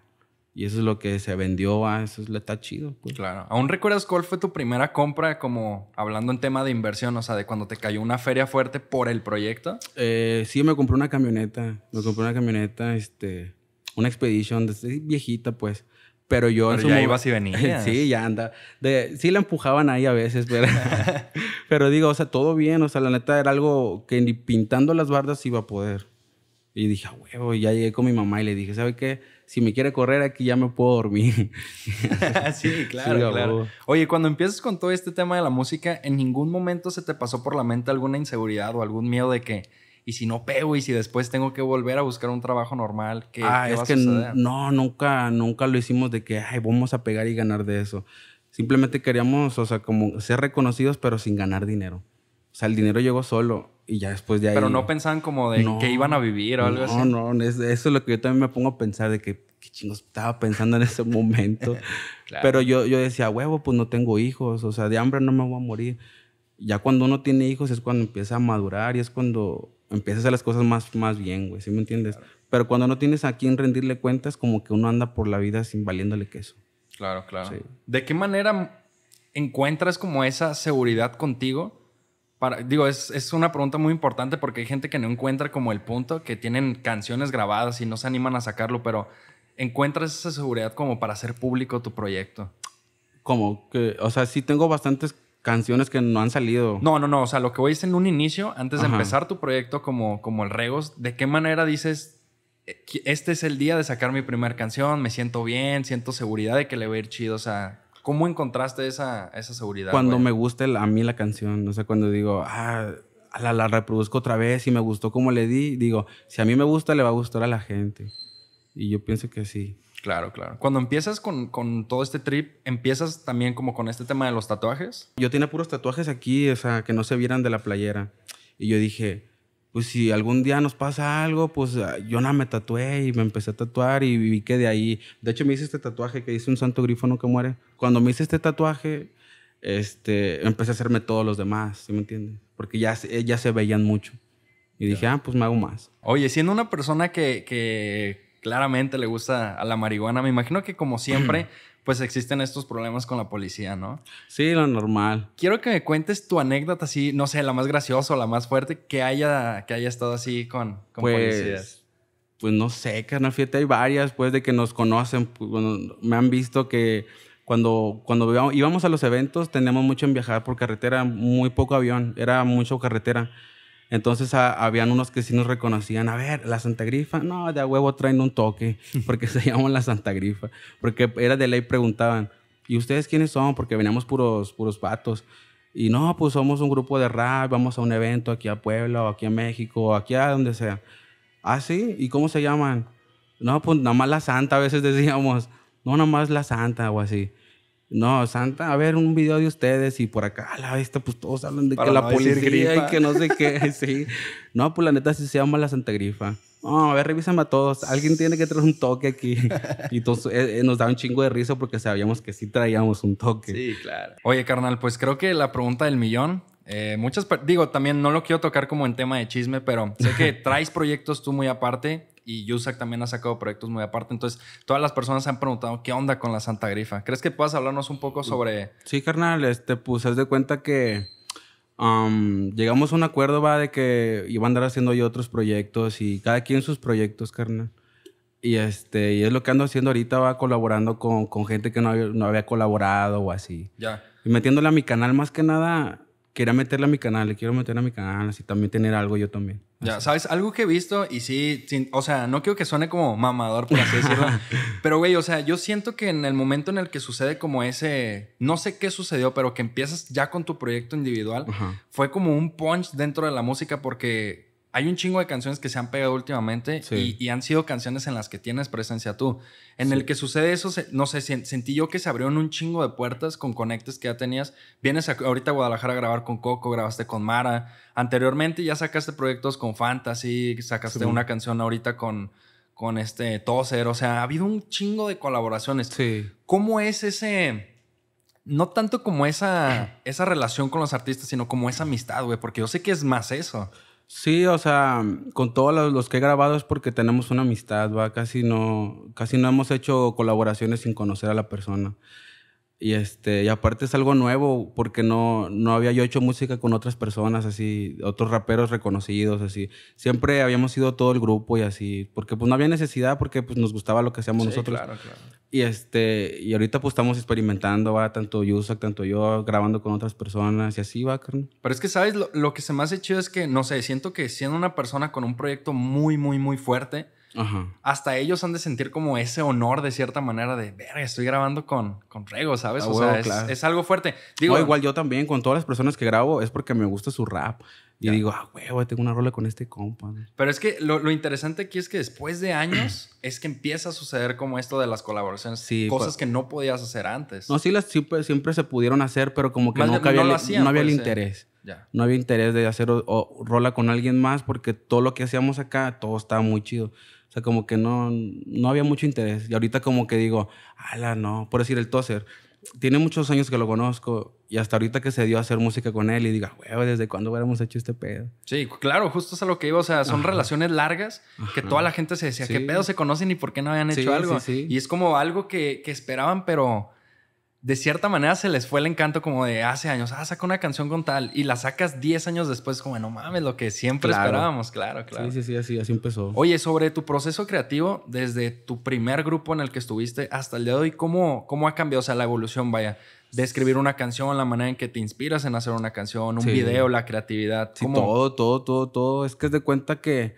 Y eso es lo que se vendió, ah, eso es, está chido. Pues. Claro. ¿Aún recuerdas cuál fue tu primera compra, como hablando en tema de inversión, o sea, de cuando te cayó una feria fuerte por el proyecto? Eh, sí, me compré una camioneta. Me compré una camioneta, este una expedition viejita, pues. Pero yo pero ya ibas y venías. [LAUGHS] sí, ya anda. De, sí la empujaban ahí a veces, pero, [LAUGHS] [LAUGHS] pero digo, o sea, todo bien. O sea, la neta era algo que ni pintando las bardas iba a poder. Y dije, a huevo, y ya llegué con mi mamá y le dije, ¿sabe qué? Si me quiere correr aquí ya me puedo dormir. sí, claro, claro. Oye, cuando empiezas con todo este tema de la música, ¿en ningún momento se te pasó por la mente alguna inseguridad o algún miedo de que y si no pego y si después tengo que volver a buscar un trabajo normal, ¿qué, ah, es va que no, nunca, nunca lo hicimos de que, ay, vamos a pegar y ganar de eso. Simplemente queríamos, o sea, como ser reconocidos, pero sin ganar dinero. O sea, el dinero llegó solo y ya después de ahí. Pero no pensaban como de que iban a vivir o algo así. No, no, eso es lo que yo también me pongo a pensar de que, qué chingos estaba pensando en ese [LAUGHS] momento. Pero yo, yo decía, huevo, pues no tengo hijos, o sea, de hambre no me voy a morir. Ya cuando uno tiene hijos es cuando empieza a madurar y es cuando empiezas a hacer las cosas más, más bien, güey, ¿sí me entiendes? Pero cuando no tienes a quién rendirle cuentas, como que uno anda por la vida sin valiéndole queso. Claro, claro. ¿De qué manera encuentras como esa seguridad contigo? Para, digo, es, es, una pregunta muy importante porque hay gente que no encuentra como el punto, que tienen canciones grabadas y no se animan a sacarlo, pero ¿encuentras esa seguridad como para hacer público tu proyecto? Como que, o sea, sí tengo bastantes canciones que no han salido. No, no, no. O sea, lo que voy a decir en un inicio, antes de empezar tu proyecto como, como el Regos, ¿de qué manera dices, eh, este es el día de sacar mi primera canción, me siento bien, siento seguridad de que le va a ir chido? O sea, ¿cómo encontraste esa, esa seguridad? Cuando me gusta a mí la canción, o sea, cuando digo, ah, la, la reproduzco otra vez y me gustó como le di, digo, si a mí me gusta, le va a gustar a la gente. Y yo pienso que sí. Claro, claro. Cuando empiezas con, con, todo este trip, ¿empiezas también como con este tema de los tatuajes? Yo tenía puros tatuajes aquí, o sea, que no se vieran de la playera. Y yo dije, pues si algún día nos pasa algo, pues ah, yo nada me tatué y me empecé a tatuar y vi que de ahí. De hecho, me hice este tatuaje que dice un santo grifo que muere. Cuando me hice este tatuaje, este, empecé a hacerme todos los demás, ¿sí me entiendes? Porque ya, ya se veían mucho. Y dije, ah, pues me hago más. Oye, siendo una persona que, que claramente le gusta a la marihuana. Me imagino que como siempre, [CLEARS THROAT] pues existen estos problemas con la policía, ¿no? Sí, lo normal. Quiero que me cuentes tu anécdota así, no sé, la más graciosa o la más fuerte que haya, que haya estado así con, con pues, policías. Pues no sé, carnal, fíjate, hay varias, pues, de que nos conocen, pues, me han visto que cuando, cuando íbamos a los eventos teníamos mucho en viajar por carretera, muy poco avión, era mucho carretera. Entonces habían unos que sí nos reconocían, a ver, la Santa Grifa, no, de a huevo traen un toque, [LAUGHS] porque se llaman la Santa Grifa, porque era de ley, preguntaban, ¿y ustedes quiénes son? Porque veníamos puros, puros patos. Y no, pues somos un grupo de rap, vamos a un evento aquí a Puebla, o aquí a México, o aquí a donde sea. Ah, sí, ¿y cómo se llaman? No, pues nada más la Santa, a veces decíamos, no, nada más la Santa, o así. No, Santa, a ver un video de ustedes y por acá a la vista, pues todos hablan de que la policía y que no sé qué, [LAUGHS] sí. No, pues la neta sí se llama la Santa Grifa. No, a ver, revísame a todos. Alguien tiene que traer un toque aquí. [LAUGHS] Y entonces eh, eh, nos da un chingo de risa porque sabíamos que sí traíamos un toque. Sí, claro. Oye, carnal, pues creo que la pregunta del millón. Eh, muchas, digo, también no lo quiero tocar como en tema de chisme, pero sé que [LAUGHS] traes proyectos tú muy aparte y Yusak también ha sacado proyectos muy aparte. Entonces, todas las personas se han preguntado qué onda con la Santa Grifa. ¿Crees que puedas hablarnos un poco sobre...? Sí, carnal, este, pues haz de cuenta que um, llegamos a un acuerdo, va, de que iba a andar haciendo yo otros proyectos y cada quien sus proyectos, carnal. Y, este, y es lo que ando haciendo ahorita, va colaborando con, con gente que no había, no había colaborado o así. Ya. Y metiéndole a mi canal más que nada quería meterle a mi canal, le quiero meter a mi canal, así también tener algo yo también. Ya, ¿sabes? Algo que he visto y sí, o sea, no quiero que suene como mamador, por así decirlo, [LAUGHS] pero güey, o sea, yo siento que en el momento en el que sucede como ese, no sé qué sucedió, pero que empiezas ya con tu proyecto individual, fue como un punch dentro de la música porque hay un chingo de canciones que se han pegado últimamente y, han sido canciones en las que tienes presencia tú. En el que sucede eso, no sé, sentí yo que se abrieron un chingo de puertas con conectes que ya tenías. Vienes ahorita a Guadalajara a grabar con Coco, grabaste con Mara. Anteriormente ya sacaste proyectos con Fantasy, sacaste una canción ahorita con, con este Toser. O sea, ha habido un chingo de colaboraciones. Sí. ¿Cómo es ese no tanto como esa, esa relación con los artistas, sino como esa amistad, güey, porque yo sé que es más eso. Sí, o sea, con todos los que he grabado es porque tenemos una amistad, ¿va? Casi no, casi no hemos hecho colaboraciones sin conocer a la persona. Y, este, y aparte es algo nuevo porque no, no había yo hecho música con otras personas, así, otros raperos reconocidos, así. Siempre habíamos sido todo el grupo y así, porque pues no había necesidad porque pues nos gustaba lo que hacíamos nosotros. Claro, claro. Y, este, y ahorita pues estamos experimentando, va, tanto Yusak, tanto yo, grabando con otras personas y así va, carnal. Pero es que, ¿sabes? Lo, lo que se me hace chido es que, no sé, siento que siendo una persona con un proyecto muy, muy, muy fuerte, hasta ellos han de sentir como ese honor de cierta manera de, ver, estoy grabando con, con Rego, ¿sabes? o sea, es, algo fuerte. Digo, igual yo también, con todas las personas que grabo, es porque me gusta su rap. Y digo, ah, huevo, tengo una rola con este compa. Pero es que lo, interesante aquí es que después de años [CLEARS THROAT] es que empieza a suceder como esto de las colaboraciones. Sí, cosas pues que no podías hacer antes. No, sí, las siempre, siempre se pudieron hacer, pero como que nunca había, no, había el pues, interés. No había interés de hacer rola con alguien más porque todo lo que hacíamos acá, todo estaba muy chido sea, como que no, no había mucho interés. Y ahorita como que digo, ala, no. Por decir, el Tozer, tiene muchos años que lo conozco y hasta ahorita que se dio a hacer música con él y diga, güey, ¿desde cuándo hubiéramos hecho este pedo? Sí, claro, justo es a lo que iba. O sea, son relaciones largas que toda la gente se decía, ¿qué pedo se conocen y por qué no habían hecho algo? y es como algo que, que esperaban, pero de cierta manera se les fue el encanto como de hace años, ah, saca una canción con tal y la sacas 10 años después, como no mames, lo que siempre esperábamos, claro, claro. Sí, sí, sí, así, así empezó. Oye, sobre tu proceso creativo, desde tu primer grupo en el que estuviste hasta el día de hoy, ¿cómo, cómo ha cambiado? O sea, la evolución, vaya, de escribir una canción, la manera en que te inspiras en hacer una canción, un video, la creatividad. Sí, todo, todo, todo, todo. Es que es de cuenta que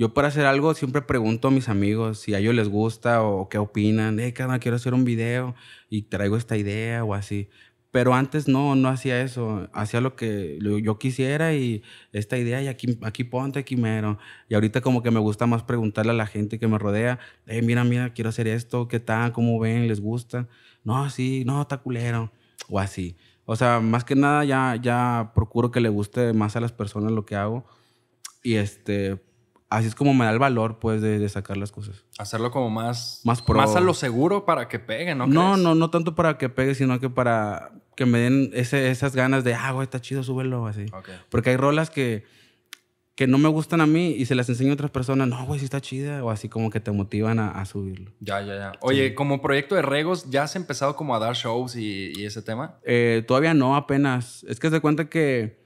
yo para hacer algo siempre pregunto a mis amigos si a ellos les gusta o qué opinan. Eh, cada quiero hacer un video y traigo esta idea o así. Pero antes no, no hacía eso. Hacía lo que yo quisiera y esta idea y aquí, aquí ponte, aquí mero. Y ahorita como que me gusta más preguntarle a la gente que me rodea, eh, mira, mira, quiero hacer esto, ¿qué tal? ¿Cómo ven? ¿Les gusta? No, sí, no, está culero. O así. O sea, más que nada ya, ya procuro que le guste más a las personas lo que hago. Y este, así es como me da el valor, pues, de, sacar las cosas. Hacerlo como más... Más Más a lo seguro para que pegue, ¿no? No, no, no tanto para que pegue, sino que para que me den ese, esas ganas de, ah, güey, está chido, súbelo, así. Porque hay rolas que, que no me gustan a mí y se las enseño a otras personas, no, güey, sí está chida, o así como que te motivan a, subirlo. Ya, ya, ya. Oye, como proyecto de Regos, ¿ya has empezado como a dar shows y, y ese tema? Eh, todavía no, apenas. Es que se cuenta que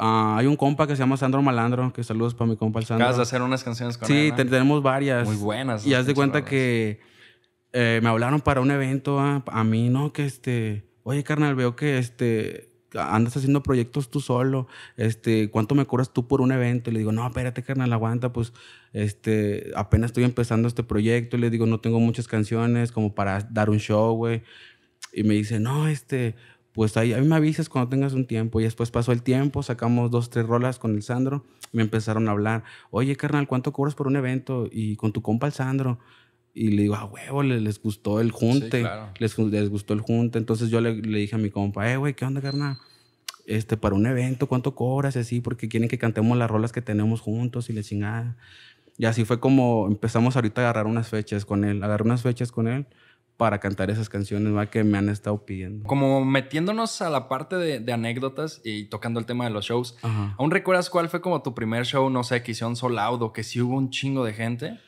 Ah, hay un compa que se llama Sandro Malandro, que saludos para mi compa el Sandro. Acabas de hacer unas canciones con él. Sí, tenemos varias. Muy buenas. Y haz de cuenta que eh, me hablaron para un evento ah, a mí, ¿no? Que este, oye, carnal, veo que este, andas haciendo proyectos tú solo, este, ¿cuánto me cobras tú por un evento? Y le digo, no, espérate, carnal, aguanta, pues, este, apenas estoy empezando este proyecto. Y le digo, no tengo muchas canciones como para dar un show, güey. Y me dice, no, este, pues ahí, a mí me avisas cuando tengas un tiempo. Y después pasó el tiempo, sacamos dos, tres rolas con el Sandro. me empezaron a hablar, oye, carnal, ¿cuánto cobras por un evento? Y con tu compa el Sandro. Y le digo, a huevo, les, gustó el junte. les, les, gustó el junte. Entonces yo le, le dije a mi compa, eh, güey, ¿qué onda, carnal? Este, para un evento, ¿cuánto cobras? Y así, porque quieren que cantemos las rolas que tenemos juntos y le chingada. Y así fue como empezamos ahorita a agarrar unas fechas con él. Agarré unas fechas con él para cantar esas canciones ¿va? que me han estado pidiendo. Como metiéndonos a la parte de, anécdotas y tocando el tema de los shows, ¿aún recuerdas cuál fue como tu primer show, no sé, que hicieron sold que sí hubo un chingo de gente?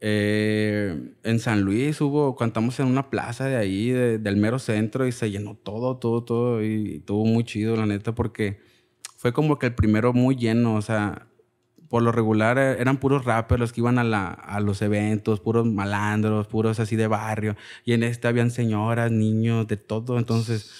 Eh, en San Luis hubo, cantamos en una plaza de ahí, del mero centro, y se llenó todo, todo, todo, y, estuvo muy chido, la neta, porque fue como que el primero muy lleno, o sea, por lo regular eh, eran puros rappers los que iban a, a los eventos, puros malandros, puros así de barrio. Y en este habían señoras, niños, de todo. Entonces,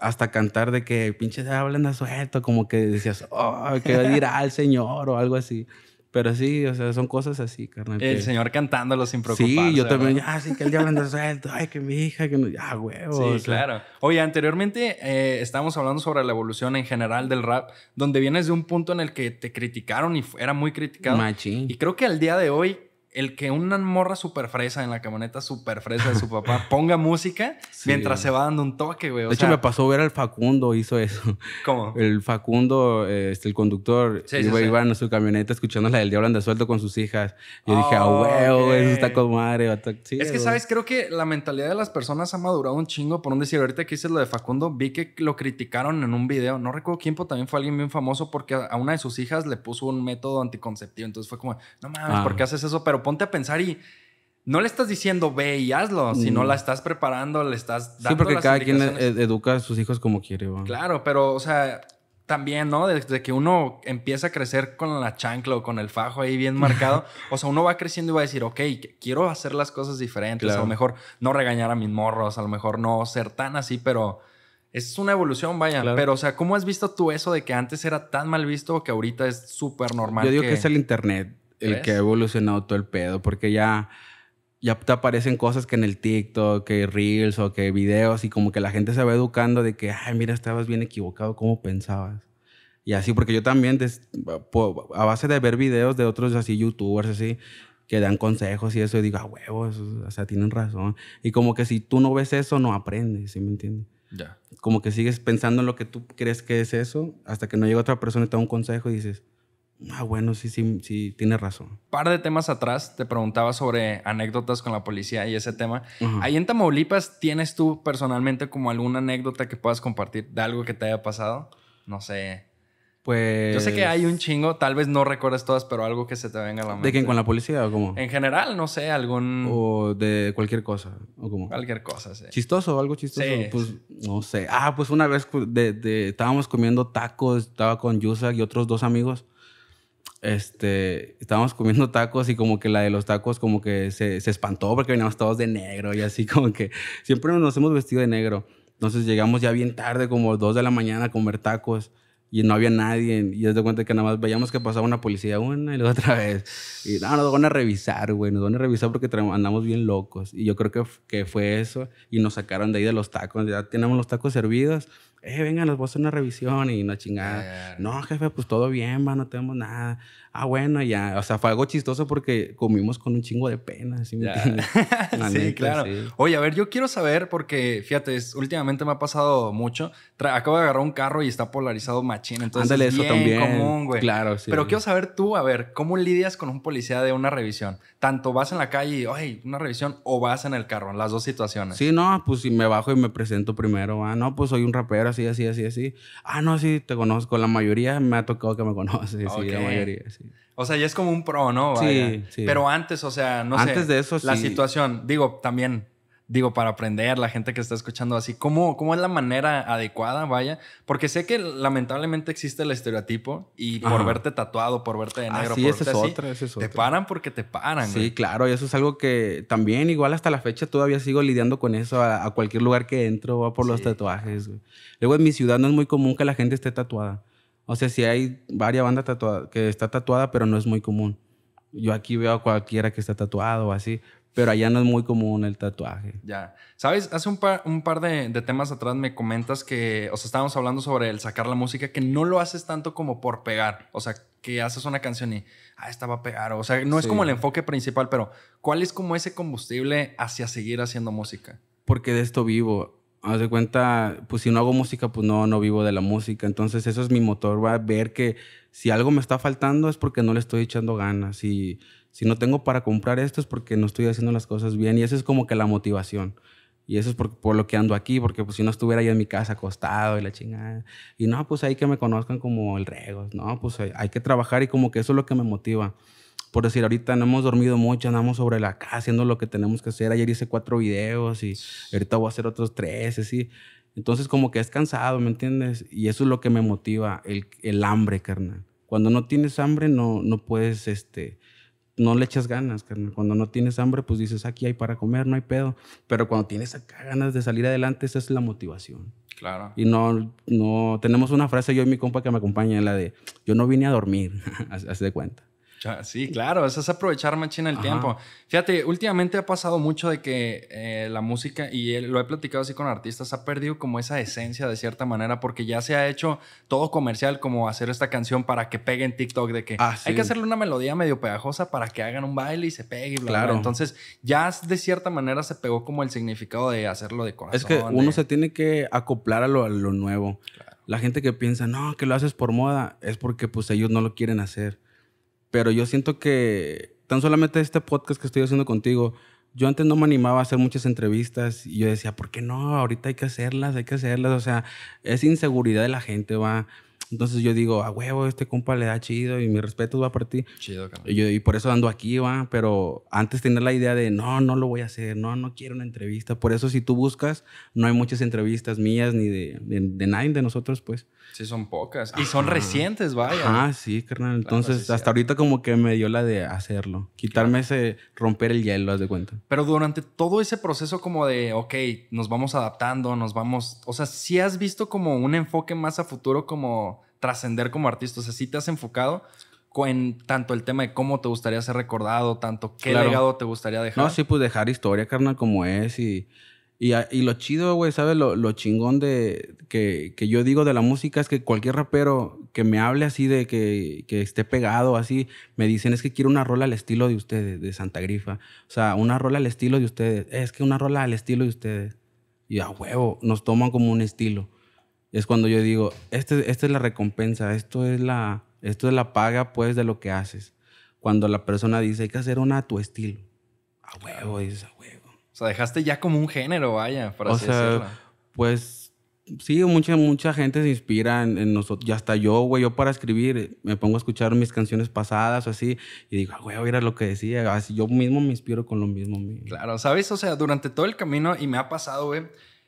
hasta cantar de que pinches hablan a suelto, como que decías, oh, que dirá al señor o algo así. Pero sí, o sea, son cosas así, carnal. El señor cantándolo sin preocuparse. Sí, yo también, ya, sí, que el diablo anda suelto. Ay, que mi hija, que no, ya, huevo. Sí, claro. Oye, anteriormente eh, estábamos hablando sobre la evolución en general del rap, donde vienes de un punto en el que te criticaron y era muy criticado. Machín. Y creo que al día de hoy el que una morra super fresa en la camioneta super fresa de su [LAUGHS] papá ponga música mientras se va dando un toque, güey. de hecho, me pasó ver al Facundo, hizo eso. ¿Cómo? El Facundo, este, el conductor, iba, en su camioneta escuchando la del Diablo anda suelto con sus hijas. Yo dije, ah, huevo, eso está con madre. es que, ¿sabes? Creo que la mentalidad de las personas ha madurado un chingo. Por un decir, ahorita que hice lo de Facundo, vi que lo criticaron en un video. No recuerdo quién, pero también fue alguien bien famoso porque a una de sus hijas le puso un método anticonceptivo. Entonces fue como, no mames, ¿por qué ah. haces eso? Pero ponte a pensar y no le estás diciendo ve y hazlo, sino mm. la estás preparando, le estás dando. Sí, porque cada quien educa a sus hijos como quiere. Claro, pero, o sea, también, ¿no? Desde que uno empieza a crecer con la chancla o con el fajo ahí bien marcado, [LAUGHS] o sea, uno va creciendo y va a decir, ok, quiero hacer las cosas diferentes, a lo mejor no regañar a mis morros, a lo mejor no ser tan así, pero. Es una evolución, vaya. Pero, o sea, ¿cómo has visto tú eso de que antes era tan mal visto que ahorita es súper normal? Yo digo que es el internet el que ha evolucionado todo el pedo, porque ya, ya te aparecen cosas que en el TikTok, que Reels o que videos, y como que la gente se va educando de que, ay, mira, estabas bien equivocado, ¿cómo pensabas? Y así, porque yo también, a base de ver videos de otros así, youtubers, así, que dan consejos y eso, y digo, ah, huevos, o sea, tienen razón. Y como que si tú no ves eso, no aprendes, ¿sí me entiendes? Ya. Como que sigues pensando en lo que tú crees que es eso, hasta que no llega otra persona y te da un consejo y dices, Ah, bueno, sí, sí, sí, tiene razón. par de temas atrás te preguntaba sobre anécdotas con la policía y ese tema. Ahí en Tamaulipas, ¿tienes tú personalmente como alguna anécdota que puedas compartir de algo que te haya pasado? No sé, Pues. Yo sé que hay un chingo, tal vez no recuerdes todas, pero algo que se te venga a la mente. ¿De quién? ¿Con la policía o cómo? En general, no sé, algún. O de cualquier cosa, o cómo. Cualquier cosa, sí. ¿Chistoso o algo chistoso? Sí. Pues no sé. Ah, pues una vez de, de- estábamos comiendo tacos, estaba con Yusak y otros dos amigos. Este, estábamos comiendo tacos y como que la de los tacos como que se, se espantó porque veníamos todos de negro y así [LAUGHS] como que siempre nos hemos vestido de negro. Entonces llegamos ya bien tarde, como dos de la mañana a comer tacos y no había nadie. Y de cuenta que nada más veíamos que pasaba una policía una y luego [LAUGHS] otra vez. Y no, nos van a revisar, güey, nos van a revisar porque andamos bien locos. Y yo creo que, que fue eso. Y nos sacaron de ahí de los tacos. Ya tenemos los tacos servidos. Eh, venga, les voy a hacer una revisión y una chingada. Verga. No, jefe, pues todo bien, va, no tenemos nada. Ah, bueno, ya. O sea, fue algo chistoso porque comimos con un chingo de pena, ¿sí me entiendes? [LAUGHS] La sí, neta, claro. sí. Oye, a ver, yo quiero saber, porque fíjate, es- últimamente me ha pasado mucho. Tra- acabo de agarrar un carro y está polarizado machín. Entonces Ándale, es eso bien también. común, güey. Claro, sí. Pero quiero saber tú, a ver, ¿cómo lidias con un policía de una revisión? Tanto vas en la calle y, oye, una revisión, o vas en el carro, en las dos situaciones. Sí, no, pues si me bajo y me presento primero, ah, no, pues soy un rapero, así, así, así, así. Ah, no, sí, te conozco. La mayoría me ha tocado que me conoce, [LAUGHS] sí, Ok. la mayoría, sí. O sea, ya es como un pro, ¿no? Sí, Vaya. sí. Pero antes, o sea, no sé. Antes de eso, La sí. situación, digo, también, digo, para aprender, la gente que está escuchando así, ¿cómo, ¿cómo es la manera adecuada, vaya? Porque sé que lamentablemente existe el estereotipo y por Ajá. verte tatuado, por verte de Ah, negro, sí, por verte es así, otra, es te paran porque te paran, Sí, güey. claro, y eso es algo que también, igual hasta la fecha, todavía sigo lidiando con eso a, a cualquier lugar que entro, va por los tatuajes. güey. Luego en mi ciudad no es muy común que la gente esté tatuada. O sea, sí hay varias bandas que está tatuada, pero no es muy común. Yo aquí veo a cualquiera que está tatuado o así, pero allá no es muy común el tatuaje. Ya. ¿Sabes? Hace un par, un par de, de temas atrás me comentas que, o sea, estábamos hablando sobre el sacar la música, que no lo haces tanto como por pegar. O sea, que haces una canción y, ah, esta va a pegar. O sea, no es como el enfoque principal, pero ¿cuál es como ese combustible hacia seguir haciendo música? porque de esto vivo. Haz de cuenta, pues si no hago música, pues no, no vivo de la música. Entonces eso es mi motor, va a ver que si algo me está faltando es porque no le estoy echando ganas. Y si no tengo para comprar esto es porque no estoy haciendo las cosas bien. Y eso es como que la motivación. Y eso es por, por lo que ando aquí, porque pues si no estuviera yo en mi casa acostado y la chingada. Y no, pues ahí que me conozcan como el Regos, ¿no? Pues hay, hay que trabajar y como que eso es lo que me motiva. Por decir, ahorita no hemos dormido mucho, andamos sobre la casa haciendo lo que tenemos que hacer. Ayer hice cuatro videos y ahorita voy a hacer otros tres, así. Entonces como que es cansado, ¿me entiendes? Y eso es lo que me motiva, el, el hambre, carnal. Cuando no tienes hambre, no, no puedes, este, no le echas ganas, carnal. Cuando no tienes hambre, pues dices, aquí hay para comer, no hay pedo. Pero cuando tienes acá ganas de salir adelante, esa es la motivación. Claro. Y no, no, tenemos una frase yo y mi compa que me acompaña, la de, yo no vine a dormir, [LAUGHS] haz de cuenta. Sí, claro, eso es aprovechar machina el Ajá. tiempo. Fíjate, últimamente ha pasado mucho de que eh, la música, y lo he platicado así con artistas, ha perdido como esa esencia de cierta manera, porque ya se ha hecho todo comercial, como hacer esta canción para que pegue en TikTok, de que Ah, hay que hacerle una melodía medio pegajosa para que hagan un baile y se pegue y bla. Claro. Entonces, ya de cierta manera se pegó como el significado de hacerlo de corazón. Es que uno de- se tiene que acoplar a lo, a lo nuevo. La gente que piensa, no, que lo haces por moda, es porque pues ellos no lo quieren hacer. Pero yo siento que tan solamente este podcast que estoy haciendo contigo, yo antes no me animaba a hacer muchas entrevistas y yo decía, ¿por qué no? Ahorita hay que hacerlas, hay que hacerlas. O sea, es inseguridad de la gente, va. Entonces yo digo, a huevo, este compa le da chido y mi respeto va para ti. Chido, carnal. Y, yo- y por eso ando aquí, va. Pero antes tenía la idea de, no, no lo voy a hacer, no, no quiero una entrevista. Por eso si tú buscas, no hay muchas entrevistas mías ni de, de, de nadie de nosotros, pues. Sí, son pocas. Y son Ajá. recientes, vaya. Ah, sí, carnal. Entonces, sí, hasta ahorita como que me dio la de hacerlo. Quitarme ese, romper el hielo, haz de cuenta. Pero durante todo ese proceso como de, ok, nos vamos adaptando, nos vamos, o sea, si has visto como un enfoque más a futuro como trascender como artista, o sea, si te has enfocado en tanto el tema de cómo te gustaría ser recordado, tanto qué Claro. legado te gustaría dejar. No, sí, pues dejar historia, carnal, como es. Y, y, y lo chido, güey, ¿sabes? Lo, lo chingón de que, que yo digo de la música es que cualquier rapero que me hable así de que, que esté pegado, así, me dicen, es que quiero una rola al estilo de ustedes, de Santa Grifa. O sea, una rola al estilo de ustedes. Es que una rola al estilo de ustedes. Y a huevo, nos toman como un estilo. Es cuando yo digo, este, esta es la recompensa, esto es la, esto es la paga, pues, de lo que haces. Cuando la persona dice, hay que hacer una a tu estilo. A huevo, dices, a huevo. O sea, dejaste ya como un género, vaya, por O así sea, decirlo. pues sí, mucha, mucha gente se inspira en, nosotros. Y hasta yo, güey, yo para escribir me pongo a escuchar mis canciones pasadas o así y digo, güey, era lo que decía. Así yo mismo me inspiro con lo mismo. Claro, ¿sabes? O sea, durante todo el camino, y me ha pasado, güey,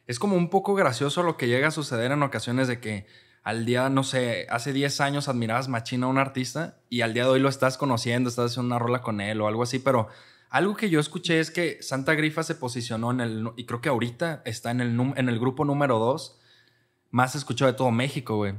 es como un poco gracioso lo que llega a suceder en ocasiones de que al día, no sé, hace 10 años admirabas machina a un artista y al día de hoy lo estás conociendo, estás haciendo una rola con él o algo así, pero algo que yo escuché es que Santa Grifa se posicionó en el, y creo que ahorita está en el, en el grupo número 2 más escuchado de todo México, güey.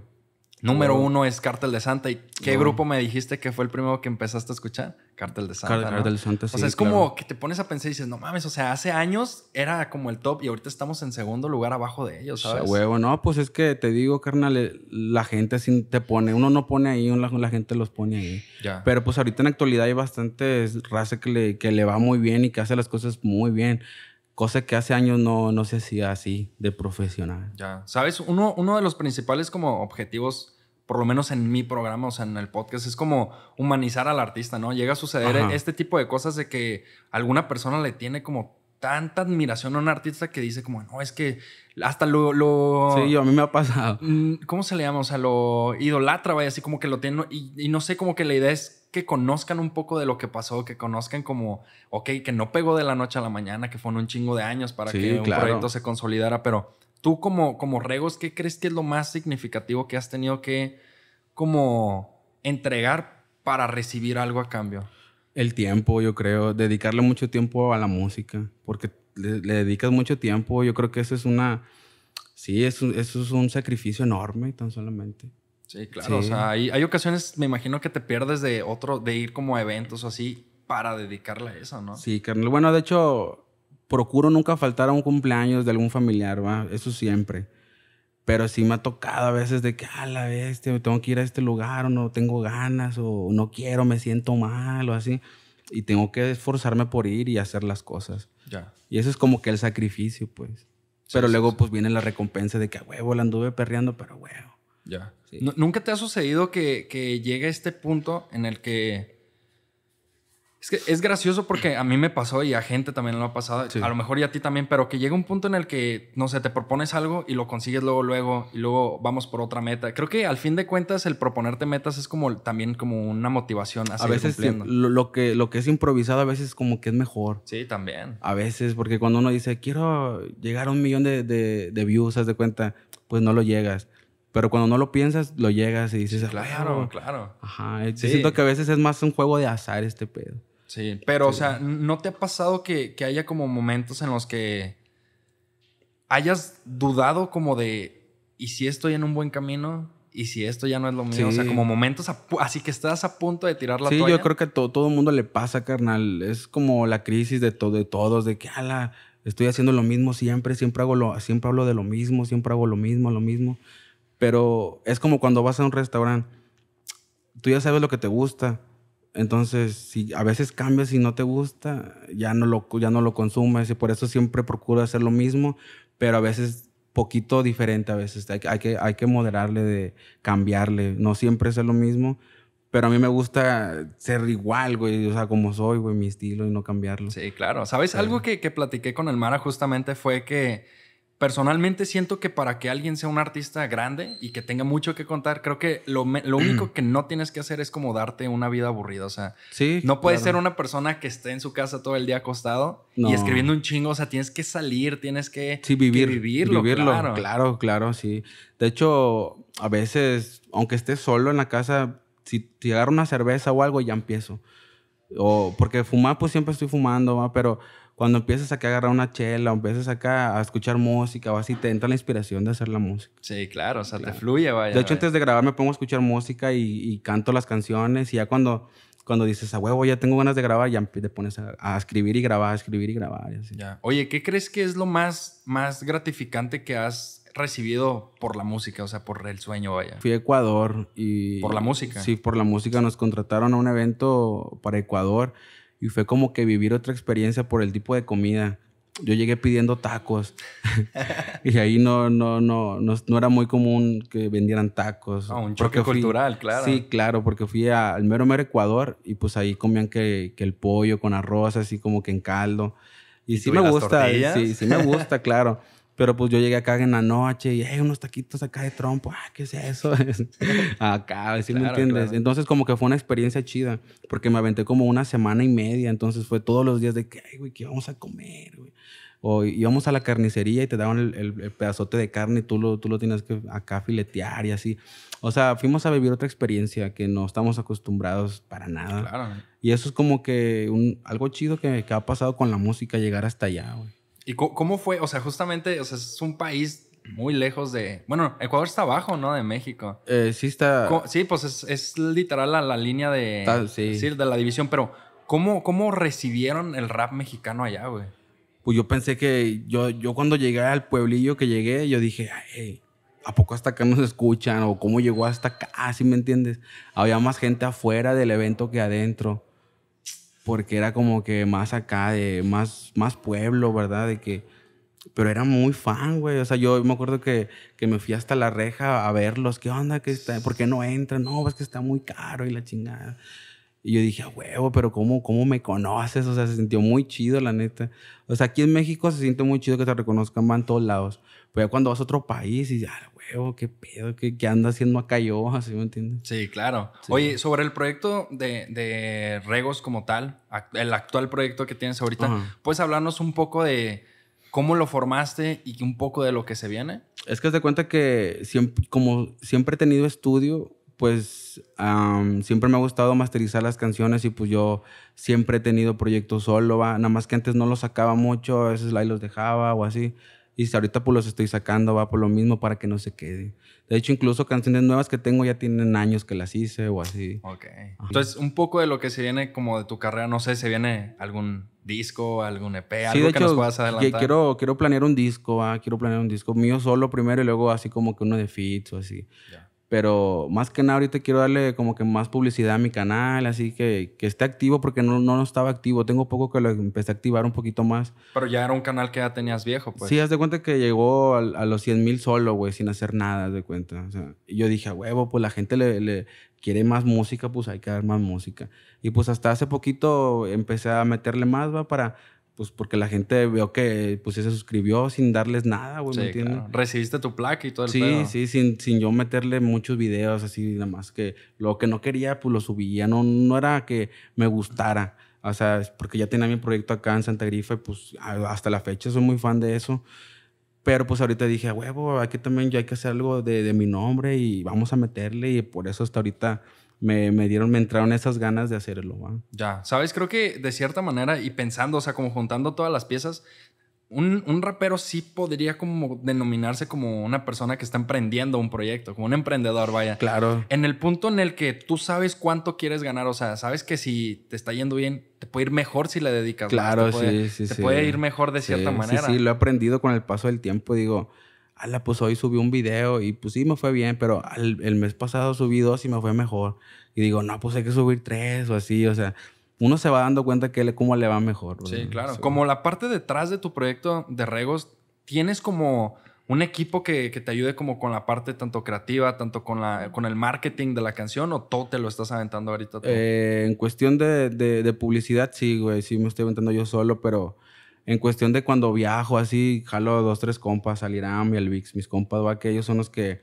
Número uno es Cártel de Santa. ¿Y qué grupo me dijiste que fue el primero que empezaste a escuchar? Cártel de Santa. Cártel de Santa, sí. O sea, es como que te pones a pensar y dices, no mames, o sea, hace años era como el top y ahorita estamos en segundo lugar abajo de ellos, ¿sabes? O sea, huevo, no, pues es que te digo, carnal, la gente sí te pone, uno no pone ahí, la, la gente los pone ahí. Ya. Pero pues ahorita en la actualidad hay bastantes raza que le, que le va muy bien y que hace las cosas muy bien. Cosa que hace años no, no se hacía así de profesional. Ya, ¿sabes? Uno, uno de los principales como objetivos, por lo menos en mi programa, o sea, en el podcast, es como humanizar al artista, ¿no? Llega a suceder este tipo de cosas de que alguna persona le tiene como tanta admiración a un artista que dice como, no, es que hasta lo, lo... Sí, yo, a mí me ha pasado. Mm, ¿Cómo se le llama? O sea, lo idolatra, vaya, así como que lo tiene... Y, y no sé, como que la idea es que conozcan un poco de lo que pasó, que conozcan como, ok, que no pegó de la noche a la mañana, que fue un chingo de años para que un proyecto se consolidara, pero tú como, como Regos, ¿qué crees que es lo más significativo que has tenido que como entregar para recibir algo a cambio? El tiempo, yo creo, dedicarle mucho tiempo a la música, porque le, dedicas mucho tiempo, yo creo que eso es una, sí, eso, eso es un sacrificio enorme tan solamente. Sí, claro. O sea, hay, hay, ocasiones, me imagino que te pierdes de otro, de ir como a eventos o así para dedicarle a eso, ¿no? Sí, carnal. Bueno, de hecho, procuro nunca faltar a un cumpleaños de algún familiar, ¿va? Eso siempre. Pero sí me ha tocado a veces de que, a la bestia, tengo que ir a este lugar o no tengo ganas o no quiero, me siento mal o así. Y tengo que esforzarme por ir y hacer las cosas. Ya. Y eso es como que el sacrificio, pues. pero luego, pues viene la recompensa de que, a huevo, la anduve perreando, pero huevo. Ya. ¿Nunca te ha sucedido que, que llegue este punto en el que... Es que es gracioso porque a mí me pasó y a gente también lo ha pasado, a lo mejor y a ti también, pero que llega un punto en el que, no sé, te propones algo y lo consigues luego, luego, y luego vamos por otra meta. Creo que al fin de cuentas el proponerte metas es como también como una motivación a, a veces lo, que, lo que es improvisado a veces como que es mejor. Sí, también. A veces, porque cuando uno dice, quiero llegar a un millón de, de, de views, haz de cuenta, pues no lo llegas. Pero cuando no lo piensas, lo llegas y dices, claro, claro. Ajá. Siento que a veces es más un juego de azar este pedo. Sí, pero, o sea, ¿no te ha pasado que, que, haya como momentos en los que hayas dudado como de, ¿y si estoy en un buen camino? ¿Y si esto ya no es lo mío? O sea, como momentos así que estás a punto de tirar la sí, yo creo que todo el mundo le pasa, carnal. Es como la crisis de, todo de todos, de que, ala, estoy haciendo lo mismo siempre, siempre, hago lo, siempre hablo de lo mismo, siempre hago lo mismo, lo mismo. Pero es como cuando vas a un restaurante, tú ya sabes lo que te gusta. Entonces, si a veces cambias y no te gusta, ya no lo, ya no lo consumes y por eso siempre procuro hacer lo mismo, pero a veces poquito diferente a veces. Hay, hay, que, hay que moderarle, de cambiarle. No siempre es lo mismo, pero a mí me gusta ser igual, güey. O sea, como soy, güey, mi estilo y no cambiarlo. Sí, claro. ¿Sabes? Algo que, que platiqué con el Mara justamente fue que personalmente siento que para que alguien sea un artista grande y que tenga mucho que contar, creo que lo, lo único [CLEARS THROAT] que no tienes que hacer es como darte una vida aburrida. O sea, sí, no puedes ser una persona que esté en su casa todo el día acostado y escribiendo un chingo. O sea, tienes que salir, tienes que, sí, vivir, vivirlo. Claro. claro, claro, sí. De hecho, a veces, aunque estés solo en la casa, si, si agarro una cerveza o algo, ya empiezo. O porque fumar, pues siempre estoy fumando, ¿va? pero cuando empiezas acá a agarrar una chela o empiezas acá a escuchar música o así, te entra la inspiración de hacer la música. Sí, claro, o sea, te fluye, vaya. De hecho, antes de grabar me pongo a escuchar música y, canto las canciones y ya cuando, cuando dices, a huevo, ya tengo ganas de grabar, ya te pones a, escribir y grabar, a escribir y grabar. Y así. Ya. Oye, ¿qué crees que es lo más, más gratificante que has recibido por la música, o sea, por el sueño, vaya? Fui a Ecuador y... ¿Por la música? Sí, por la música. Nos contrataron a un evento para Ecuador y fue como que vivir otra experiencia por el tipo de comida. Yo llegué pidiendo tacos [LAUGHS] y ahí no, no, no, no, era muy común que vendieran tacos. Ah, un choque cultural, claro. Sí, claro, porque fui al mero mero Ecuador y pues ahí comían que, que el pollo con arroz, así como que en caldo. Y, sí me gusta, sí, sí me gusta, [LAUGHS] claro. Pero pues yo llegué acá en la noche y, hay unos taquitos acá de trompo. Ah, ¿qué es eso? [LAUGHS] acá, ¿sí me entiendes? Entonces como que fue una experiencia chida. Porque me aventé como una semana y media. Entonces fue todos los días de que, ay, güey, ¿qué vamos a comer, güey? O íbamos a la carnicería y te daban el, el, pedazote de carne y tú lo, tú lo tienes que acá filetear y así. O sea, fuimos a vivir otra experiencia que no estamos acostumbrados para nada. Claro. Y eso es como que un, algo chido que, que, ha pasado con la música, llegar hasta allá, güey. ¿Y cómo fue? O sea, justamente, o sea, es un país muy lejos de... Bueno, Ecuador está abajo, ¿no? De México. Eh, sí está... Sí, pues es, es literal la, la línea de... sí. de la división, pero ¿cómo, ¿cómo recibieron el rap mexicano allá, güey? Pues yo pensé que yo, yo cuando llegué al pueblillo que llegué, yo dije, Ay, ¿a poco hasta acá nos escuchan? ¿O cómo llegó hasta acá? ¿Sí me entiendes? Había más gente afuera del evento que adentro. Porque era como que más acá, de más, más pueblo, ¿verdad? De que, pero era muy fan, güey. O sea, yo me acuerdo que, que, me fui hasta la reja a verlos. ¿Qué onda? ¿Qué está? ¿Por qué no entran? No, es que está muy caro y la chingada. Y yo dije, a huevo, pero ¿cómo, ¿cómo me conoces? O sea, se sintió muy chido, la neta. O sea, aquí en México se siente muy chido que te reconozcan, van todos lados. Pero ya cuando vas a otro país y ya, huevo, qué pedo, qué, qué anda haciendo acá yo, [LAUGHS] así me entiendes. Sí, claro. Oye, sobre el proyecto de, de, Regos como tal, el actual proyecto que tienes ahorita, ¿puedes hablarnos un poco de cómo lo formaste y un poco de lo que se viene? Es que te cuenta que siempre, como siempre he tenido estudio, pues siempre me ha gustado masterizar las canciones y pues yo siempre he tenido proyectos solo, ¿va? nada más que antes no los sacaba mucho, a veces ahí los dejaba o así. Y ahorita pues los estoy sacando, va por lo mismo para que no se quede. De hecho, incluso canciones nuevas que tengo ya tienen años que las hice o así. Ok. Entonces, un poco de lo que se viene como de tu carrera, no sé, ¿se viene algún disco, algún EP, algo que nos puedas adelantar? Quiero, quiero planear un disco, ¿va? quiero planear un disco mío solo primero y luego así como que uno de feats o así. Pero más que nada ahorita quiero darle como que más publicidad a mi canal, así que, que esté activo porque no, no estaba activo. Tengo poco que lo empecé a activar un poquito más. Pero ya era un canal que ya tenías viejo, pues. Sí, haz de cuenta que llegó a, los 100 mil solo, güey, sin hacer nada, haz de cuenta. O sea, y yo dije, a huevo, pues la gente le, le quiere más música, pues hay que dar más música. Y pues hasta hace poquito empecé a meterle más, va, para pues porque la gente vio que pues se suscribió sin darles nada, güey, ¿me entiendes? Recibiste tu placa y todo el Sí, sí, sin, sin yo meterle muchos videos así, nada más que lo que no quería, pues lo subía. No, no era que me gustara. O sea, porque ya tenía mi proyecto acá en Santa Grifa, pues hasta la fecha soy muy fan de eso. Pero pues ahorita dije, huevo, aquí también yo hay que hacer algo de, de mi nombre y vamos a meterle. Y por eso hasta ahorita me, me, dieron, me entraron esas ganas de hacerlo. Ya, sabes, creo que de cierta manera y pensando, o sea, como juntando todas las piezas, un, un, rapero sí podría como denominarse como una persona que está emprendiendo un proyecto, como un emprendedor, vaya. Claro. En el punto en el que tú sabes cuánto quieres ganar, o sea, sabes que si te está yendo bien, te puede ir mejor si le dedicas. Claro, más, sí, sí, te puede ir mejor de cierta manera. Sí, sí, lo he aprendido con el paso del tiempo. Digo, ala, pues hoy subí un video y pues sí me fue bien, pero el mes pasado subí dos y me fue mejor. Y digo, no, pues hay que subir tres o así, o sea, uno se va dando cuenta que cómo le va mejor. Sí, claro. Como la parte detrás de tu proyecto de Regos, tienes como un equipo que, que, te ayude como con la parte tanto creativa, tanto con, la, con el marketing de la canción o todo te lo estás aventando ahorita? Eh, en cuestión de, de, de, publicidad, sí, güey, sí me estoy aventando yo solo, pero en cuestión de cuando viajo así, jalo dos, tres compas, al Irán y al VIX, mis compas, va, que ellos son los que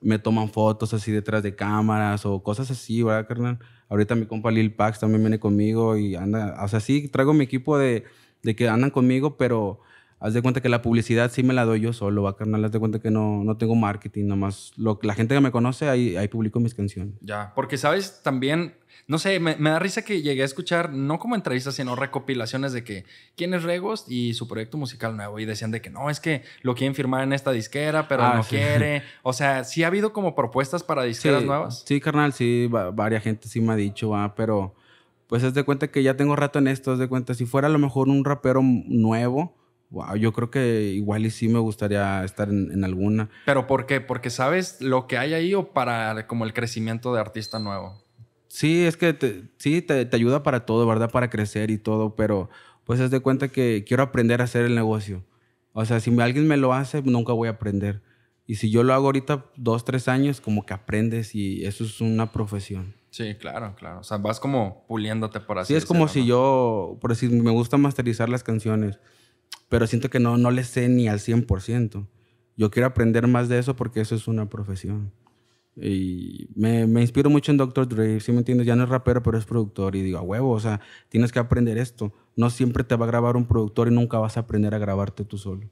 me toman fotos así detrás de cámaras o cosas así, ¿verdad, carnal? Ahorita mi compa Lil Pax también viene conmigo y anda, o sea, sí, traigo mi equipo de, de que andan conmigo, pero haz de cuenta que la publicidad sí me la doy yo solo, va, carnal. Haz de cuenta que no, no tengo marketing, nomás. Lo, la gente que me conoce, ahí, ahí publico mis canciones. Ya, porque sabes también no sé, me, da risa que llegué a escuchar, no como entrevistas, sino recopilaciones de que quién es Regos y su proyecto musical nuevo. Y decían de que no, es que lo quieren firmar en esta disquera, pero ah, no quiere. O sea, sí ha habido como propuestas para disqueras nuevas. Sí, carnal, sí, varias gente sí me ha dicho, va, pero pues es de cuenta que ya tengo rato en esto, es de cuenta, si fuera a lo mejor un rapero nuevo, Wow, yo creo que igual y sí me gustaría estar en, en, alguna. ¿Pero por qué? ¿Porque sabes lo que hay ahí o para como el crecimiento de artista nuevo? Sí, es que te, sí, te, te, ayuda para todo, ¿verdad? Para crecer y todo, pero pues es de cuenta que quiero aprender a hacer el negocio. O sea, si alguien me lo hace, nunca voy a aprender. Y si yo lo hago ahorita dos, tres años, como que aprendes y eso es una profesión. Sí, claro, claro. O sea, vas como puliéndote por así Sí, es como si yo, por decir, me gusta masterizar las canciones. Pero siento que no, no le sé ni al 100%. Yo quiero aprender más de eso porque eso es una profesión. Y me, me, inspiro mucho en Dr. Dre, ¿sí me entiendes? Ya no es rapero, pero es productor. Y digo, a huevo, o sea, tienes que aprender esto. No siempre te va a grabar un productor y nunca vas a aprender a grabarte tú solo.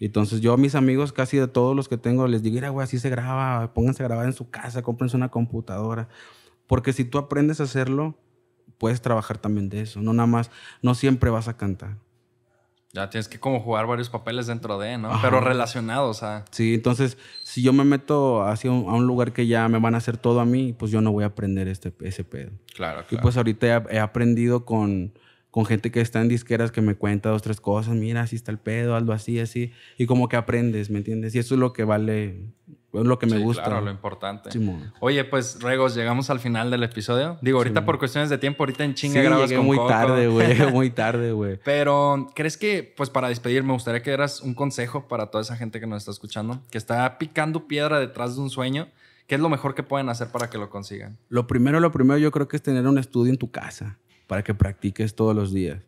Entonces yo a mis amigos, casi de todos los que tengo, les digo, mira, güey, así se graba, pónganse a grabar en su casa, cómprense una computadora. Porque si tú aprendes a hacerlo, puedes trabajar también de eso. No nada más, no siempre vas a cantar. Ya tienes que como jugar varios papeles dentro de, ¿no? Pero relacionados a... Sí, entonces, si yo me meto hacia un, a un lugar que ya me van a hacer todo a mí, pues yo no voy a aprender este, ese pedo. Claro, claro. Y pues ahorita he, aprendido con, con gente que está en disqueras que me cuenta dos, tres cosas. Mira, así está el pedo, algo así, así. Y como que aprendes, ¿me entiendes? Y eso es lo que vale es lo que me gusta. Claro, lo importante. Oye, pues, Regos, llegamos al final del episodio. Digo, ahorita por cuestiones de tiempo, ahorita en chinga grabas llegué muy tarde, güey. [LAUGHS] muy tarde, güey. Pero, ¿crees que, pues, para despedir, me gustaría que dieras un consejo para toda esa gente que nos está escuchando, que está picando piedra detrás de un sueño? ¿Qué es lo mejor que pueden hacer para que lo consigan? Lo primero, lo primero yo creo que es tener un estudio en tu casa para que practiques todos los días.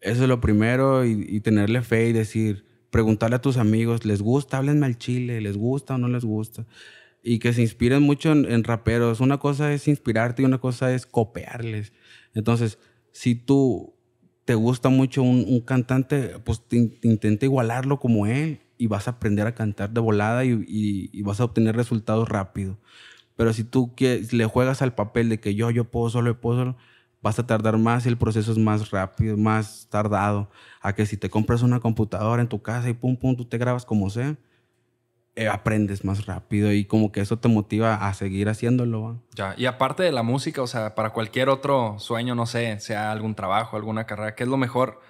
Eso es lo primero y, y tenerle fe y decir, preguntarle a tus amigos, ¿les gusta? Háblenme al chile, ¿les gusta o no les gusta? Y que se inspiren mucho en, raperos. Una cosa es inspirarte y una cosa es copiarles. Entonces, si tú te gusta mucho un, cantante, pues intenta igualarlo como él y vas a aprender a cantar de volada y, vas a obtener resultados rápido. Pero si tú le juegas al papel de que yo, yo puedo solo, yo puedo solo, vas a tardar más y el proceso es más rápido, más tardado. A que si te compras una computadora en tu casa y pum, pum, tú te grabas como sea, eh, aprendes más rápido y como que eso te motiva a seguir haciéndolo. Ya, y aparte de la música, o sea, para cualquier otro sueño, no sé, sea algún trabajo, alguna carrera, ¿qué es lo mejor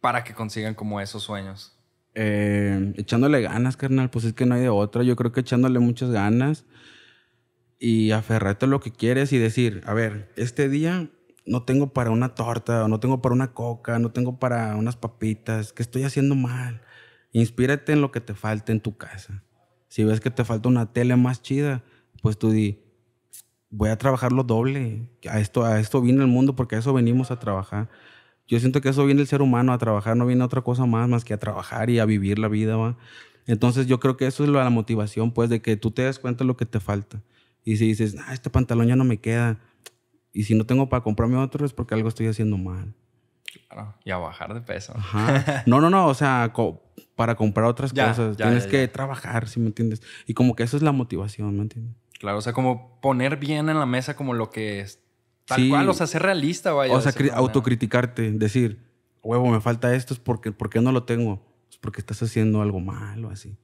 para que consigan como esos sueños? Eh, echándole ganas, carnal, pues es que no hay de otra. Yo creo que echándole muchas ganas y aferrarte a lo que quieres y decir, a ver, este día no tengo para una torta, o no tengo para una coca, no tengo para unas papitas, ¿qué estoy haciendo mal? Inspírate en lo que te falta en tu casa. Si ves que te falta una tele más chida, pues tú di, voy a trabajarlo doble. A esto, a esto viene el mundo porque a eso venimos a trabajar. Yo siento que eso viene el ser humano a trabajar, no viene otra cosa más más que a trabajar y a vivir la vida. ¿va? Entonces yo creo que eso es la motivación, pues, de que tú te des cuenta de lo que te falta. Y si dices, ah, este pantalón ya no me queda, y si no tengo para comprarme otro es porque algo estoy haciendo mal. Claro, y a bajar de peso. Ajá. No, no, no, o sea, para comprar otras cosas tienes que trabajar, ¿sí me entiendes? Y como que eso es la motivación, ¿me entiendes? Claro, o sea, como poner bien en la mesa como lo que es. Tal cual, o sea, ser realista, vaya. O sea, autocriticarte, decir, huevo, me falta esto, es porque, ¿por qué no lo tengo? Es porque estás haciendo algo malo, así.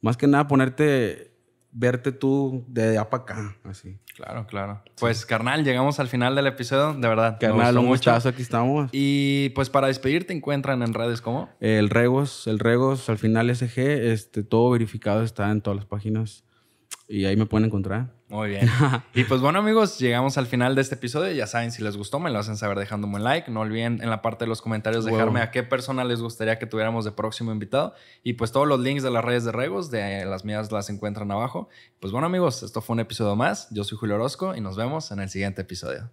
Más que nada, ponerte verte tú de allá para acá, así. Claro, claro. Pues, carnal, llegamos al final del episodio, de verdad. Carnal, un muchacho, aquí estamos. Y pues para despedirte, encuentran en redes cómo? El Regos, el Regos, al final SG, este, todo verificado está en todas las páginas y ahí me pueden encontrar. Muy bien. [LAUGHS] y pues bueno amigos, llegamos al final de este episodio. Ya saben, si les gustó, me lo hacen saber dejando un like. No olviden en la parte de los comentarios dejarme a qué persona les gustaría que tuviéramos de próximo invitado. Y pues todos los links de las redes de Regos, de las mías las encuentran abajo. Pues bueno amigos, esto fue un episodio más. Yo soy Julio Orozco y nos vemos en el siguiente episodio.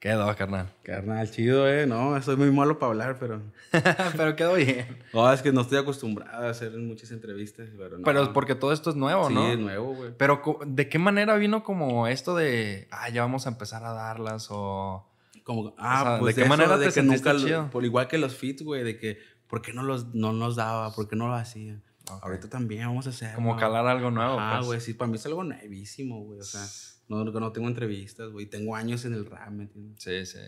Quedó, carnal. Carnal, chido, eh. No, soy muy malo para hablar, pero. [LAUGHS] pero quedó bien. No, es que no estoy acostumbrado a hacer muchas entrevistas, pero no. Pero es porque todo esto es nuevo, ¿no? Sí, es nuevo, güey. Pero, ¿de qué manera vino como esto de. Ah, ya vamos a empezar a darlas o. Como, ah, pues ¿de qué manera de que nunca Por igual que los fits, güey, de que. ¿Por qué no los, no nos daba? ¿Por qué no lo hacía? Ahorita también vamos a hacer. Como calar algo nuevo. Ah, pues. güey, sí, para mí es algo nuevísimo, güey. O sea. No, no tengo entrevistas, güey. Tengo años en el rap, ¿me entiendes? Sí, sí.